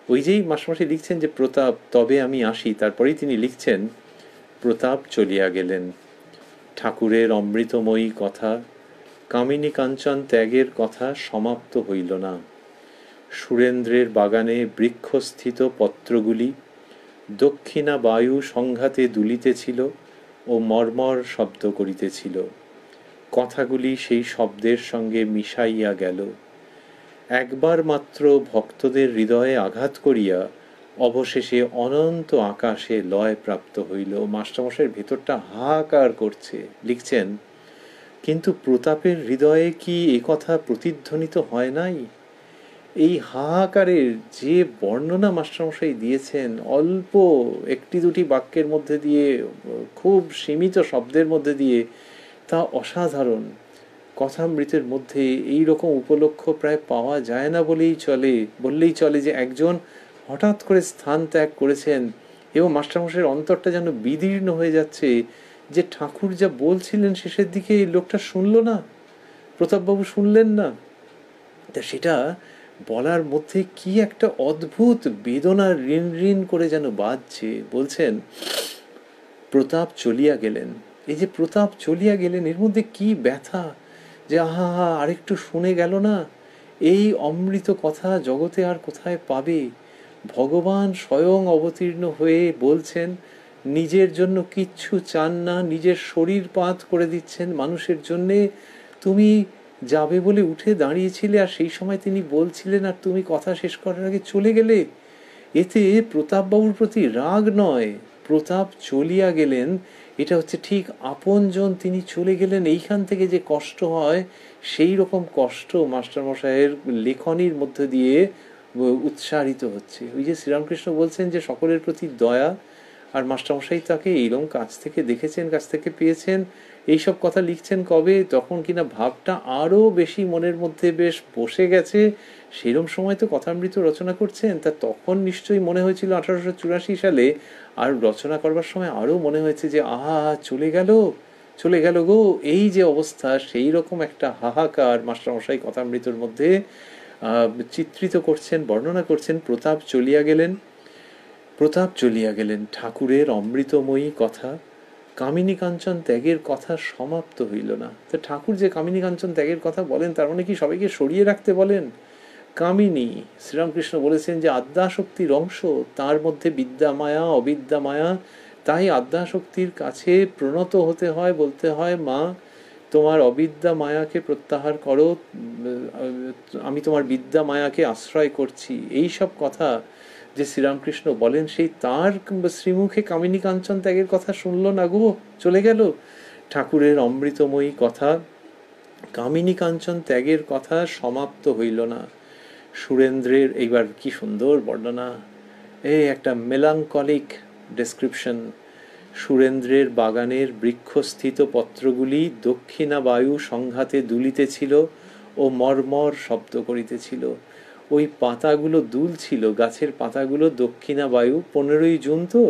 ওই যেই মাস্টারমশাই লিখছেন যে, প্রতাপ, তবে আমি আসি, তারপরেই তিনি লিখছেন, প্রতাপ চলিয়া গেলেন। ঠাকুরের অমৃতময়ী কথা কামিনী কাঞ্চন ত্যাগের কথা সমাপ্ত হইল না। সুরেন্দ্রের বাগানে বৃক্ষস্থিত পত্রগুলি দক্ষিণা বায়ু সংঘাতে দুলিতেছিল ও মর্মর শব্দ করিতেছিল। কথাগুলি সেই শব্দের সঙ্গে মিশাইয়া গেল। একবার মাত্র ভক্তদের হৃদয়ে আঘাত করিয়া অবশেষে অনন্ত আকাশে লয় প্রাপ্ত হইল। মাস্টারমশাইয়ের ভেতরটা হাহাকার করছে। লিখছেন কিন্তু প্রতাপের হৃদয়ে কি কথা প্রতিধ্বনিত হয় নাই? এই হাহাকারের যে বর্ণনা মাস্টারমশাই দিয়েছেন, অল্প একটি দুটি বাক্যের মধ্যে দিয়ে, খুব সীমিত শব্দের মধ্যে দিয়ে, তা অসাধারণ। কথামৃতের মধ্যে এই রকম উপলক্ষ প্রায় পাওয়া যায় না বলেই চলে, বললেই চলে যে একজন হঠাৎ করে স্থান ত্যাগ করেছেন এবং মাস্টারমশাইয়ের অন্তরটা যেন বিদীর্ণ হয়ে যাচ্ছে যে ঠাকুর যা বলছিলেন শেষের দিকে এই লোকটা শুনল না? প্রতাপবাবু শুনলেন না? তা সেটা বলার মধ্যে কি একটা অদ্ভুত বেদনা ঋণ ঋণ করে যেন বাজছে। বলছেন, প্রতাপ চলিয়া গেলেন। এই যে প্রতাপ চলিয়া গেলেন, এর মধ্যে কি ব্যথা? যে আহা হা আরেকটু শুনে গেল না? এই অমৃত কথা জগতে আর কোথায় পাবে? ভগবান স্বয়ং অবতীর্ণ হয়ে বলছেন নিজের জন্য কিচ্ছু চান না, নিজের শরীর পাত করে দিচ্ছেন মানুষের জন্যে। তুমি যাবে বলে উঠে দাঁড়িয়েছিলে আর সেই সময় তিনি বলছিলেন, আর তুমি কথা শেষ করার আগে চলে গেলে? এতে প্রতাপবাবুর প্রতি রাগ নয়। প্রতাপ চলিয়া গেলেন। এটা হচ্ছে ঠিক আপনজন, তিনি চলে গেলেন। এইখান থেকে যে কষ্ট হয়, সেই রকম কষ্ট মাস্টারমশাইয়ের লেখনির মধ্যে দিয়ে উৎসাহিত হচ্ছে। ওই যে শ্রীরামকৃষ্ণ বলছেন যে, সকলের প্রতি দয়া আর মাস্টারমশাই তাকে এইরকম কাছ থেকে দেখেছেন, কাছ থেকে পেয়েছেন। এইসব কথা লিখছেন কবে? তখন কিনা ভাবটা আরও বেশি মনের মধ্যে বেশ বসে গেছে। সেরম সময় তো কথামৃত রচনা করছেন, তা তখন নিশ্চয়ই মনে হয়েছিল আঠারোশো চুরাশি সালে। আর রচনা করবার সময় আরও মনে হয়েছে যে, আহা, চলে গেল চলে গেল গো। এই যে অবস্থা, সেই রকম একটা হাহাকার মাস্টারমশাই কথামৃতর মধ্যে চিত্রিত করছেন, বর্ণনা করছেন। প্রতাপ চলিয়া গেলেন। প্রতাপ চলিয়া গেলেন। ঠাকুরের অমৃতময়ী কথা কামিনী কাঞ্চন ত্যাগের কথা সমাপ্ত হইল না। তো ঠাকুর যে কামিনী কাঞ্চন ত্যাগের কথা বলেন, তার মানে কি সবাইকে সরিয়ে রাখতে বলেন? কামিনী, শ্রীরামকৃষ্ণ বলেছেন যে, আদ্যাশক্তির অংশ, তার মধ্যে বিদ্যা মায়া অবিদ্যা মায়া তাই আদ্যাশক্তির কাছে প্রণত হতে হয়, বলতে হয়, মা, তোমার অবিদ্যা মায়াকে প্রত্যাহার করো আমি তোমার বিদ্যা মায়াকে আশ্রয় করছি। এই সব কথা যে শ্রীরামকৃষ্ণ বলেন, সেই তার শ্রীমুখে কামিনী কাঞ্চন ত্যাগের কথা শুনলো না গো? চলে গেল? ঠাকুরের অমৃতময়ী কথা, কামিনী কাঞ্চন ত্যাগের কথা সমাপ্ত হইল না। সুরেন্দ্রের এইবার কি সুন্দর বর্ণনা। এই একটা মেলাঙ্কলিক ডেসক্রিপশন সুরেন্দ্রের বাগানের বৃক্ষস্থিত পত্রগুলি দক্ষিণা বায়ু সংঘাতে দুলিতেছিল ও মর্মর শব্দ করিতেছিল। ওই পাতাগুলো দুলছিল গাছের পাতাগুলো দক্ষিণা বায়ু, পনেরোই জুন তো,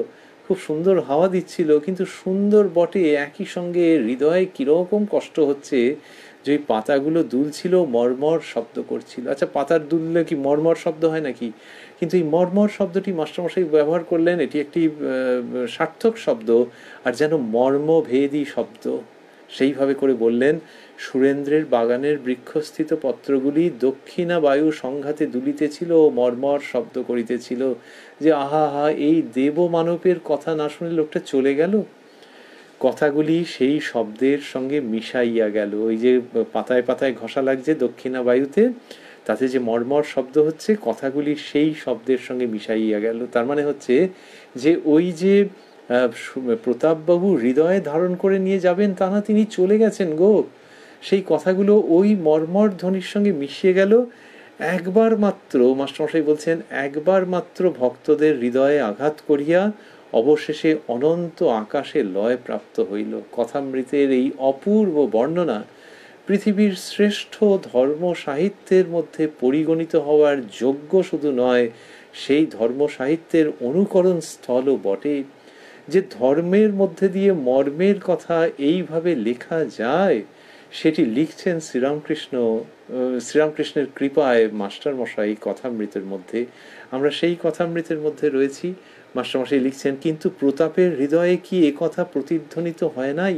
খুব সুন্দর হাওয়া দিচ্ছিল, কিন্তু সুন্দর বটে, একই সঙ্গে হৃদয়ে কীরকম কষ্ট হচ্ছে যে ওই পাতাগুলো দুলছিল মর্মর শব্দ করছিল। আচ্ছা পাতার দুললে কি মর্মর শব্দ হয় নাকি? কিন্তু এই মর্মর শব্দটি মাস্টারমশাই ব্যবহার করলেন, এটি একটি সার্থক শব্দ, আর যেন মর্মভেদী শব্দ। সেইভাবে করে বললেন সুরেন্দ্রের বাগানের বৃক্ষস্থিত পত্রগুলি দক্ষিণা বায়ু সংঘাতে দুলিতেছিল ও মর্মর শব্দ করিতেছিল যে, আহা হা এই দেব মানবের কথা না শুনে লোকটা চলে গেল? কথাগুলি সেই শব্দের সঙ্গে মিশাইয়া গেল। ওই যে পাতায় পাতায় ঘষা লাগছে দক্ষিণা বায়ুতে তাতে যে মর্মর শব্দ হচ্ছে, কথাগুলি সেই শব্দের সঙ্গে মিশাইয়া গেল। তার মানে হচ্ছে যে, ওই যে প্রতাপবাবু হৃদয়ে ধারণ করে নিয়ে যাবেন তা না, তিনি চলে গেছেন গো। সেই কথাগুলো ওই মর্মর ধ্বনির সঙ্গে মিশিয়ে গেল। একবার মাত্র, মাস্টারমশাই বলছেন, একবার মাত্র ভক্তদের হৃদয়ে আঘাত করিয়া অবশেষে অনন্ত আকাশে লয় প্রাপ্ত হইল। কথামৃতের এই অপূর্ব বর্ণনা পৃথিবীর শ্রেষ্ঠ ধর্ম সাহিত্যের মধ্যে পরিগণিত হওয়ার যোগ্য শুধু নয়, সেই ধর্ম সাহিত্যের অনুকরণ স্থলও বটে। যে ধর্মের মধ্যে দিয়ে মর্মের কথা এইভাবে লেখা যায় সেটি লিখছেন শ্রীরামকৃষ্ণ শ্রীরামকৃষ্ণের কৃপায় মাস্টার মশাই কথামৃতের মধ্যে। আমরা সেই কথামৃতের মধ্যে রয়েছি। মাস্টারমশাই লিখছেন, কিন্তু প্রতাপের হৃদয়ে কি এ কথা প্রতিধ্বনিত হয় নাই?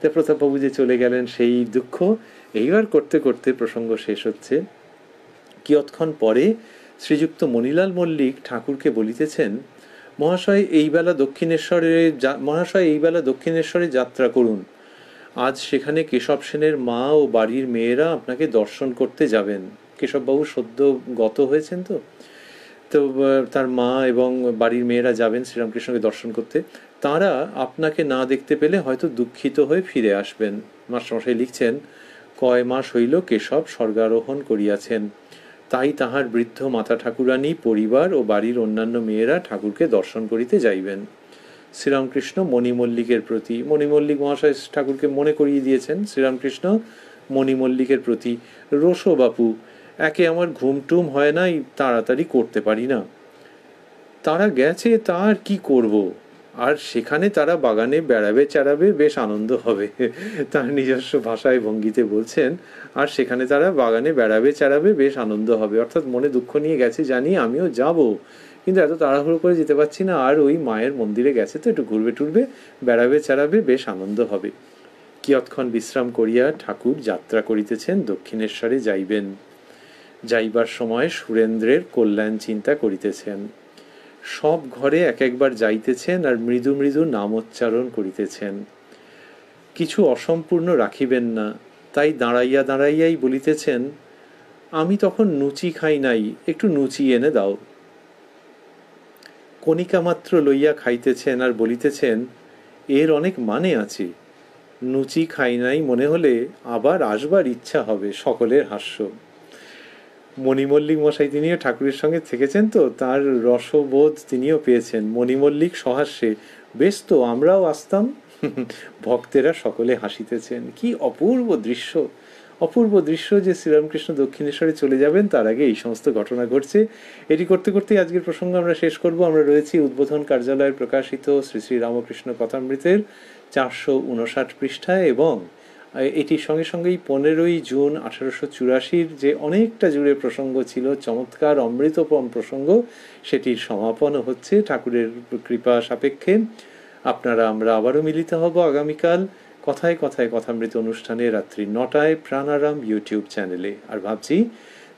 তা প্রতাপবাবু যে চলে গেলেন সেই দুঃখ এইবার করতে করতে প্রসঙ্গ শেষ হচ্ছে। কিয়ৎক্ষণ পরে শ্রীযুক্ত মণিলাল মল্লিক ঠাকুরকে বলিতেছেন, মহাশয় এই বেলা দক্ষিণেশ্বরে মহাশয় এই বেলা দক্ষিণেশ্বরে যাত্রা করুন। আজ সেখানে কেশব সেনের মা ও বাড়ির মেয়েরা আপনাকে দর্শন করতে যাবেন। কেশববাবু সদ্য গত হয়েছেন তো? তো তার মা এবং বাড়ির মেয়েরা যাবেন শ্রীরামকৃষ্ণকে দর্শন করতে। তারা আপনাকে না দেখতে পেলে হয়তো দুঃখিত হয়ে ফিরে আসবেন। মাস্টারমশাই লিখছেন, কয় মাস হইল কেশব স্বর্গারোহণ করিয়াছেন। তাই তাহার বৃদ্ধ মাতা ঠাকুরানী, পরিবার ও বাড়ির অন্যান্য মেয়েরা ঠাকুরকে দর্শন করিতে যাইবেন। শ্রীরামকৃষ্ণ মণিমল্লিকের প্রতি, মণিমল্লিক মহাশয় ঠাকুরকে মনে করিয়ে দিয়েছেন, শ্রীরামকৃষ্ণ মণিমল্লিকের প্রতি রোশো বাপু, একে আমার ঘুমটুম হয় নাই, তাড়াতাড়ি করতে পারি না। তারা গেছে তার কি করব? আর সেখানে তারা বাগানে বেড়াবে, চেড়াবে, বেশ আনন্দ হবে। তার নিজস্ব ভাষায় ভঙ্গিতে বলছেন, আর সেখানে তারা বাগানে বেড়াবে, চেড়াবে, বেশ আনন্দ হবে। অর্থাৎ মনে দুঃখ নিয়ে গেছে, জানি আমিও যাব। কিন্তু এত তাড়াহুড়ো করে যেতে পারছি না, আর ওই মায়ের মন্দিরে গেছে তো, একটু ঘুরবে টুরবে, বেড়াবে চেড়াবে, বেশ আনন্দ হবে। কিয়ৎক্ষণ বিশ্রাম করিয়া ঠাকুর যাত্রা করিতেছেন, দক্ষিণেশ্বরে যাইবেন। যাইবার সময় সুরেন্দ্রের কল্যাণ চিন্তা করিতেছেন। সব ঘরে এক একবার যাইতেছেন আর মৃদু মৃদু নামোচ্চারণ করিতেছেন। কিছু অসম্পূর্ণ রাখিবেন না, তাই দাঁড়াইয়া দাঁড়াইয়াই বলিতেছেন, আমি তখন নুচি খাই নাই, একটু নুচি এনে দাও। কণিকা মাত্র লইয়া খাইতেছেন আর বলিতেছেন, এর অনেক মানে আছে। নুচি খাই নাই মনে হলে আবার আসবার ইচ্ছা হবে সকলের হাস্য। মণিমল্লিক মশাই তিনিও ঠাকুরের সঙ্গে থেকেছেন তো, তার রসবোধ তিনিও পেয়েছেন। মণিমল্লিক সহাস্যে, বেশ তো, আমরাও আসতাম। ভক্তেরা সকলে হাসিতেছেন, কি অপূর্ব দৃশ্য! অপূর্ব দৃশ্য যে শ্রীরামকৃষ্ণ দক্ষিণেশ্বরে চলে যাবেন, তার আগে এই সমস্ত ঘটনা ঘটছে। এটি করতে করতেই আজকের প্রসঙ্গ আমরা শেষ করব। আমরা রয়েছি উদ্বোধন কার্যালয়ে প্রকাশিত শ্রী শ্রী রামকৃষ্ণ কথামৃতের চারশো উনষাট পৃষ্ঠায় এবং এটির সঙ্গে সঙ্গেই পনেরোই জুন আঠারোশো চুরাশির যে অনেকটা জুড়ে প্রসঙ্গ ছিল, চমৎকার অমৃতপম প্রসঙ্গ, সেটির সমাপন হচ্ছে। ঠাকুরের কৃপা সাপেক্ষে। আপনারা, আমরা আবারও মিলিত হব আগামীকাল। কথায় কথায় কথামৃত অনুষ্ঠানে রাত্রি নটায় প্রাণারাম ইউটিউব চ্যানেলে। আর ভাবছি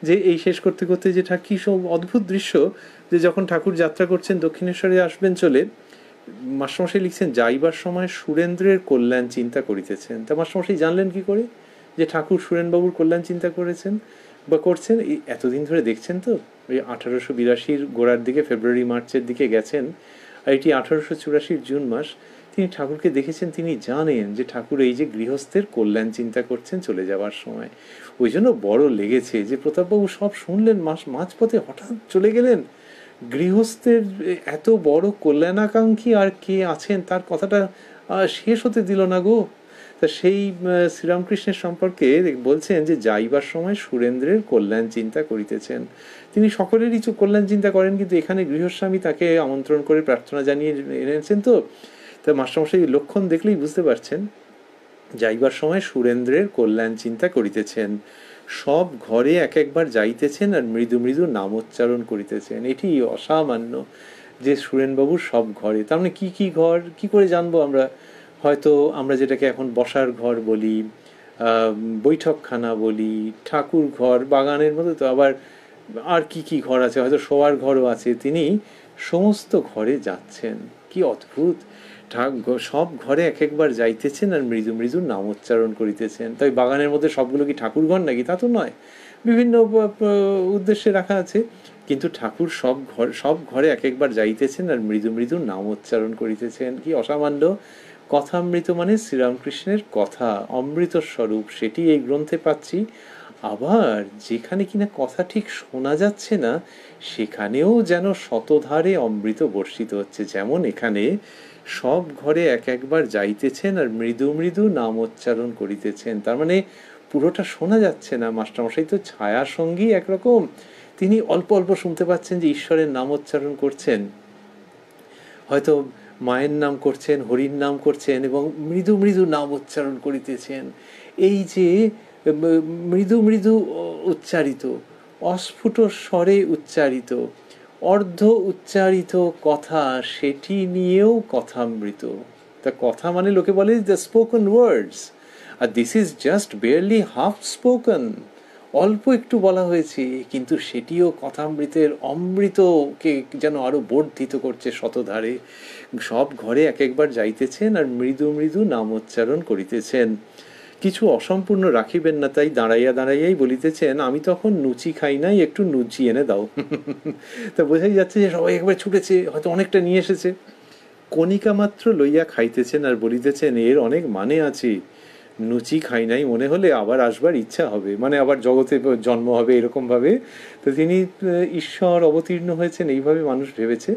যে এই শেষ করতে করতে যেটা কী সব অদ্ভুত দৃশ্য, যে যখন ঠাকুর যাত্রা করছেন, দক্ষিণেশ্বরে আসবেন চলে, মাস্টারমশাই লিখছেন, যাইবার সময় সুরেন্দ্রের কল্যাণ চিন্তা করিতেছেন। তা মাস্টারমশাই জানলেন কি করে? যে ঠাকুর সুরেনবাবুর কল্যাণ চিন্তা করেছেন বা করছেন? এই এতদিন ধরে দেখছেন তো? ওই আঠারোশো বিরাশির গোড়ার দিকে, ফেব্রুয়ারি, মার্চের দিকে গেছেন। আর এটি আঠারোশো চুরাশির জুন মাস। তিনি ঠাকুরকে দেখেছেন, তিনি জানেন যে ঠাকুর এই যে গৃহস্থের কল্যাণ চিন্তা করছেন চলে যাওয়ার সময়। ওই জন্য বড় লেগেছে যে প্রতাপবাবু সব শুনলেন, মাস, মাঝপথে হঠাৎ চলে গেলেন। গৃহস্থের এত বড় কল্যাণাকাঙ্ক্ষী আর কে আছেন, তার কথাটা শেষ হতে দিল না গো। তা সেই শ্রীরামকৃষ্ণের সম্পর্কে বলছেন যে যাইবার সময় সুরেন্দ্রের কল্যাণ চিন্তা করিতেছেন। তিনি সকলেরই কল্যাণ চিন্তা করেন, কিন্তু এখানে গৃহস্বামী তাকে আমন্ত্রণ করে প্রার্থনা জানিয়ে এনেছেন তো। তা মাস্টারমশাই, লক্ষণ দেখলেই বুঝতে পারছেন। যাইবার সময় সুরেন্দ্রের কল্যাণ চিন্তা করিতেছেন। সব ঘরে এক একবার যাইতেছেন আর মৃদু মৃদু নামোচ্চারণ করিতেছেন। এটি অসামান্য যে সুরেনবাবুর সব ঘরে। তার মানে কী কী ঘর, কি করে জানব আমরা? হয়তো আমরা যেটাকে এখন বসার ঘর বলি বৈঠকখানা বলি, ঠাকুর ঘর, বাগানের মতো তো আবার আর কি কি ঘর আছে? হয়তো শোয়ার ঘরও আছে। তিনি সমস্ত ঘরে যাচ্ছেন। কি অদ্ভুত! সব ঘরে এক একবার যাইতেছেন আর মৃদু মৃদু নাম উচ্চারণ করিতেছেন। তাই বাগানের মধ্যে সবগুলো কি ঠাকুর ঘর নাকি? তা তো নয়। বিভিন্ন উদ্দেশ্যে রাখা আছে। কিন্তু ঠাকুর সব ঘর সব ঘরে এক একবার যাইতেছেন আর মৃদু মৃদু নাম উচ্চারণ করিতেছেন। কি অসামান্য? কথামৃত মানে শ্রীরামকৃষ্ণের কথা, অমৃত স্বরূপ, সেটি এই গ্রন্থে পাচ্ছি। আবার যেখানে কিনা কথা ঠিক শোনা যাচ্ছে না, সেখানেও যেন শতধারে অমৃত বর্ষিত হচ্ছে। যেমন এখানে সব ঘরে এক একবার যাইতেছেন আর মৃদু মৃদু নাম উচ্চারণ করিতেছেন। তার মানে পুরোটা শোনা যাচ্ছে না। মাস্টারমশাই তো ছায়া সঙ্গী একরকম। তিনি অল্প অল্প শুনতে পাচ্ছেন যে ঈশ্বরের নাম উচ্চারণ করছেন। হয়তো মায়ের নাম করছেন, হরির নাম করছেন এবং মৃদু মৃদু নাম উচ্চারণ করিতেছেন। এই যে মৃদু মৃদু উচ্চারিত, অস্ফুট স্বরে উচ্চারিত অর্ধ উচ্চারিত কথা, সেটি নিয়েও কথামৃত। তা কথা মানে লোকে বলে the spoken words R this is just barely half spoken অল্প একটু বলা হয়েছে, কিন্তু সেটিও কথামৃতের অমৃতকে যেন আরও বর্ধিত করছে শতধারে। সব ঘরে এক একবার যাইতেছেন আর মৃদু মৃদু নাম উচ্চারণ করিতেছেন। কিছু অসম্পূর্ণ রাখিবেন না, তাই দাঁড়াইয়া দাঁড়াইয়াই বলিতেছেন, আমি তখন নুচি খাই নাই, একটু নুচি এনে দাও। তা বোঝাই যাচ্ছে যে সবাই একবার ছুটেছে, হয়তো অনেকটা নিয়ে এসেছে। কণিকা মাত্র লইয়া খাইতেছেন আর বলিতেছেন, এর অনেক মানে আছে। নুচি খাই নাই মনে হলে আবার আসবার ইচ্ছা হবে মানে আবার জগতে জন্ম হবে এরকমভাবে। তো তিনি ঈশ্বর অবতীর্ণ হয়েছেন, এইভাবে মানুষ ভেবেছে।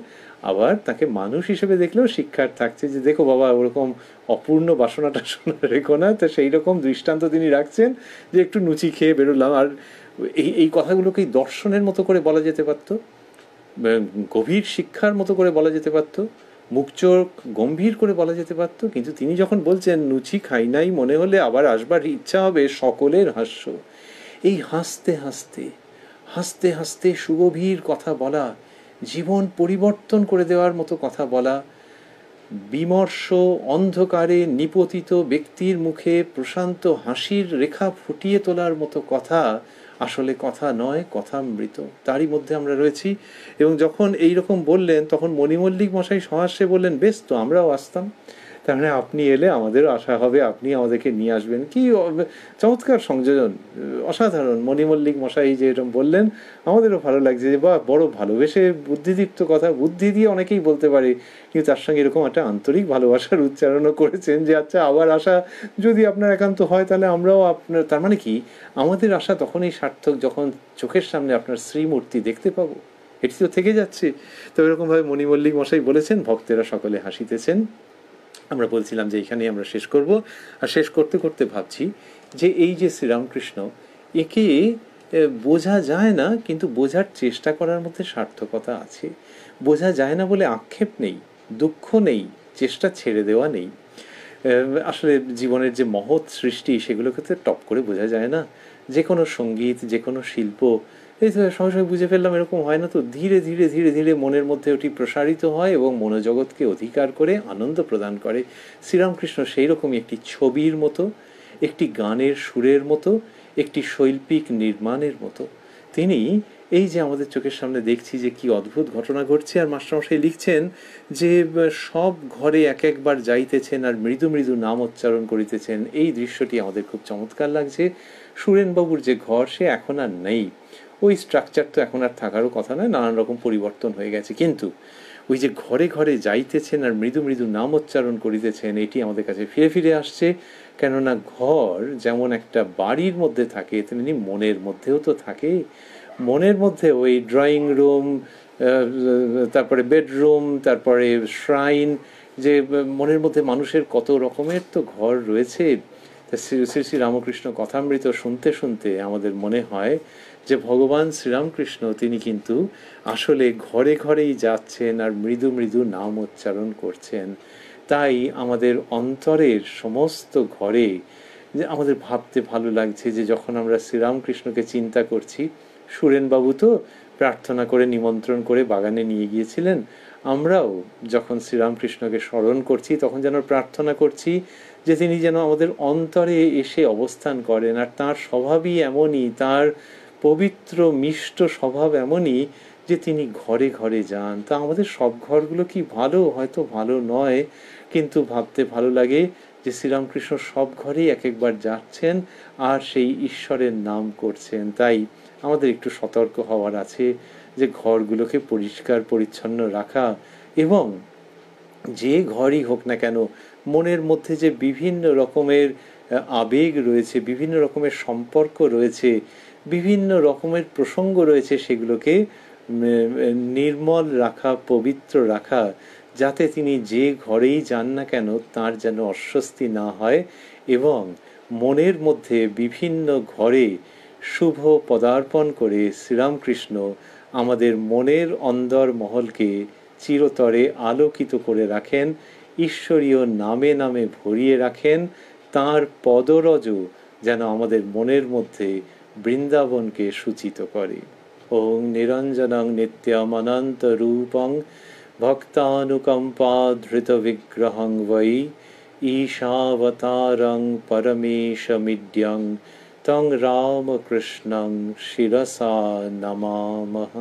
আবার তাকে মানুষ হিসেবে দেখলেও শিক্ষার থাকছে যে, দেখো বাবা, ওরকম অপূর্ণ বাসনাটা শোনা রেখো না। তো সেই রকম দৃষ্টান্ত তিনি রাখছেন যে, একটু নুচি খেয়ে বেরোলাম। আর এই এই কথাগুলোকে দর্শনের মতো করে বলা যেতে পারতো? গভীর শিক্ষার মতো করে বলা যেতে পারতো? মুখ চোখ গম্ভীর করে বলা যেতে পারত? কিন্তু তিনি যখন বলছেন, নুচি খাই নাই মনে হলে আবার আসবার ইচ্ছা হবে, সকলের হাস্য। এই হাসতে হাসতে হাসতে হাসতে সুগভীর কথা বলা জীবন পরিবর্তন করে দেওয়ার মতো কথা বলা, বিমর্ষ, অন্ধকারে নিপতিত ব্যক্তির মুখে প্রশান্ত হাসির রেখা ফুটিয়ে তোলার মতো কথা আসলে কথা নয়, কথা মৃত। তারই মধ্যে আমরা রয়েছি এবং যখন এই রকম বললেন, তখন মণিমল্লিক মশাই সহাস্যে বললেন, বেশ তো, আমরাও আসতাম। তার মানে আপনি এলে আমাদেরও আশা হবে, আপনি আমাদেরকে নিয়ে আসবেন। কি চমৎকার সংযোজন, অসাধারণ। মণিমল্লিক মশাই যে এরকম বললেন, আমাদেরও ভালো লাগছে যে, বা বড় ভালোবেসে বুদ্ধিদীপ্ত কথা, বুদ্ধি দিয়ে অনেকেই বলতে পারে, কিন্তু তার সঙ্গে এরকম একটা আন্তরিক ভালোবাসার উচ্চারণও করেছেন যে আচ্ছা আবার আশা যদি আপনার একান্ত হয়, তাহলে আমরাও আপনার, তার মানে কি? আমাদের আশা তখনই সার্থক যখন চোখের সামনে আপনার শ্রীমূর্তি দেখতে পাবো। এটি তো থেকে যাচ্ছে। তো এরকমভাবে মণিমল্লিক মশাই বলেছেন, ভক্তেরা সকলে হাসিতেছেন। আমরা বলছিলাম যে এখানেই আমরা শেষ করব। আর শেষ করতে করতে ভাবছি যে এই যে শ্রীরামকৃষ্ণ, একে বোঝা যায় না, কিন্তু বোঝার চেষ্টা করার মধ্যে সার্থকতা আছে। বোঝা যায় না বলে আক্ষেপ নেই, দুঃখ নেই, চেষ্টা ছেড়ে দেওয়া নেই। আসলে জীবনের যে মহৎ সৃষ্টি, সেগুলোকে তো টপ করে বোঝা যায় না। যে কোনো সংগীত, যে কোনো শিল্প এই তো সঙ্গে বুঝে ফেললাম, এরকম হয় না তো? ধীরে ধীরে ধীরে ধীরে মনের মধ্যে ওটি প্রসারিত হয় এবং মনোজগৎকে অধিকার করে আনন্দ প্রদান করে। শ্রীরামকৃষ্ণ সেই রকমই একটি ছবির মতো, একটি গানের সুরের মতো, একটি শৈল্পিক নির্মাণের মতো। তিনি এই যে আমাদের চোখের সামনে দেখছি যে কি অদ্ভুত ঘটনা ঘটছে, আর মাস্টারমশাই লিখছেন যে, সব ঘরে এক একবার যাইতেছেন আর মৃদু মৃদু নাম উচ্চারণ করিতেছেন। এই দৃশ্যটি আমাদের খুব চমৎকার লাগছে। সুরেনবাবুর যে ঘর, সে এখন আর নেই। ওই স্ট্রাকচার তো এখন আর থাকারও কথা নয় নানান রকম পরিবর্তন হয়ে গেছে। কিন্তু ওই যে ঘরে ঘরে যাইতেছেন আর মৃদু মৃদু নাম উচ্চারণ করিতেছেন, এটি আমাদের কাছে ফিরে ফিরে আসছে। কেননা ঘর যেমন একটা বাড়ির মধ্যে থাকে, তেমনি মনের মধ্যেও তো থাকে। মনের মধ্যে ওই ড্রয়িং রুম তারপরে বেডরুম তারপরে শ্রাইন যে, মনের মধ্যে মানুষের কত রকমের তো ঘর রয়েছে। শ্রী শ্রী রামকৃষ্ণ কথামৃত শুনতে শুনতে আমাদের মনে হয় যে ভগবান শ্রীরামকৃষ্ণ, তিনি কিন্তু আসলে ঘরে ঘরেই যাচ্ছেন আর মৃদু মৃদু নাম উচ্চারণ করছেন। তাই আমাদের অন্তরের সমস্ত ঘরে যে আমাদের ভাবতে ভালো লাগছে যে যখন আমরা শ্রীরামকৃষ্ণকে চিন্তা করছি, সুরেনবাবু তো প্রার্থনা করে নিমন্ত্রণ করে বাগানে নিয়ে গিয়েছিলেন, আমরাও যখন শ্রীরামকৃষ্ণকে স্মরণ করছি তখন যেন প্রার্থনা করছি যে তিনি যেন আমাদের অন্তরে এসে অবস্থান করেন আর তার স্বভাবই এমনই, তার পবিত্র, মিষ্ট স্বভাব এমনই যে তিনি ঘরে ঘরে যান। তা আমাদের সব ঘরগুলো কি ভালো? হয়তো ভালো নয়। কিন্তু ভাবতে ভালো লাগে যে শ্রীরামকৃষ্ণ সব ঘরেই এক একবার যাচ্ছেন আর সেই ঈশ্বরের নাম করছেন। তাই আমাদের একটু সতর্ক হওয়ার আছে যে ঘরগুলোকে পরিষ্কার, পরিচ্ছন্ন রাখা এবং যে ঘরই হোক না কেন, মনের মধ্যে যে বিভিন্ন রকমের আবেগ রয়েছে, বিভিন্ন রকমের সম্পর্ক রয়েছে বিভিন্ন রকমের প্রসঙ্গ রয়েছে সেগুলোকে নির্মল রাখা, পবিত্র রাখা, যাতে তিনি যে ঘরেই যান না কেন তার যেন অস্বস্তি না হয় এবং মনের মধ্যে বিভিন্ন ঘরে শুভ পদার্পণ করে শ্রীরামকৃষ্ণ আমাদের মনের অন্দর মহলকে চিরতরে আলোকিত করে রাখেন, ঈশ্বরীয় নামে নামে ভরিয়ে রাখেন, তার পদরজ যেন আমাদের মনের মধ্যে বৃন্দাবনকে সূচিত করে। ওং নিরঞ্জনং নিত্যমনন্ত রূপং ভক্তানুকম্পা ধৃত বিগ্রহং বৈ ঈশাবতারং পরমেশমিড্যং তং রামকৃষ্ণং শিরসা নমামহ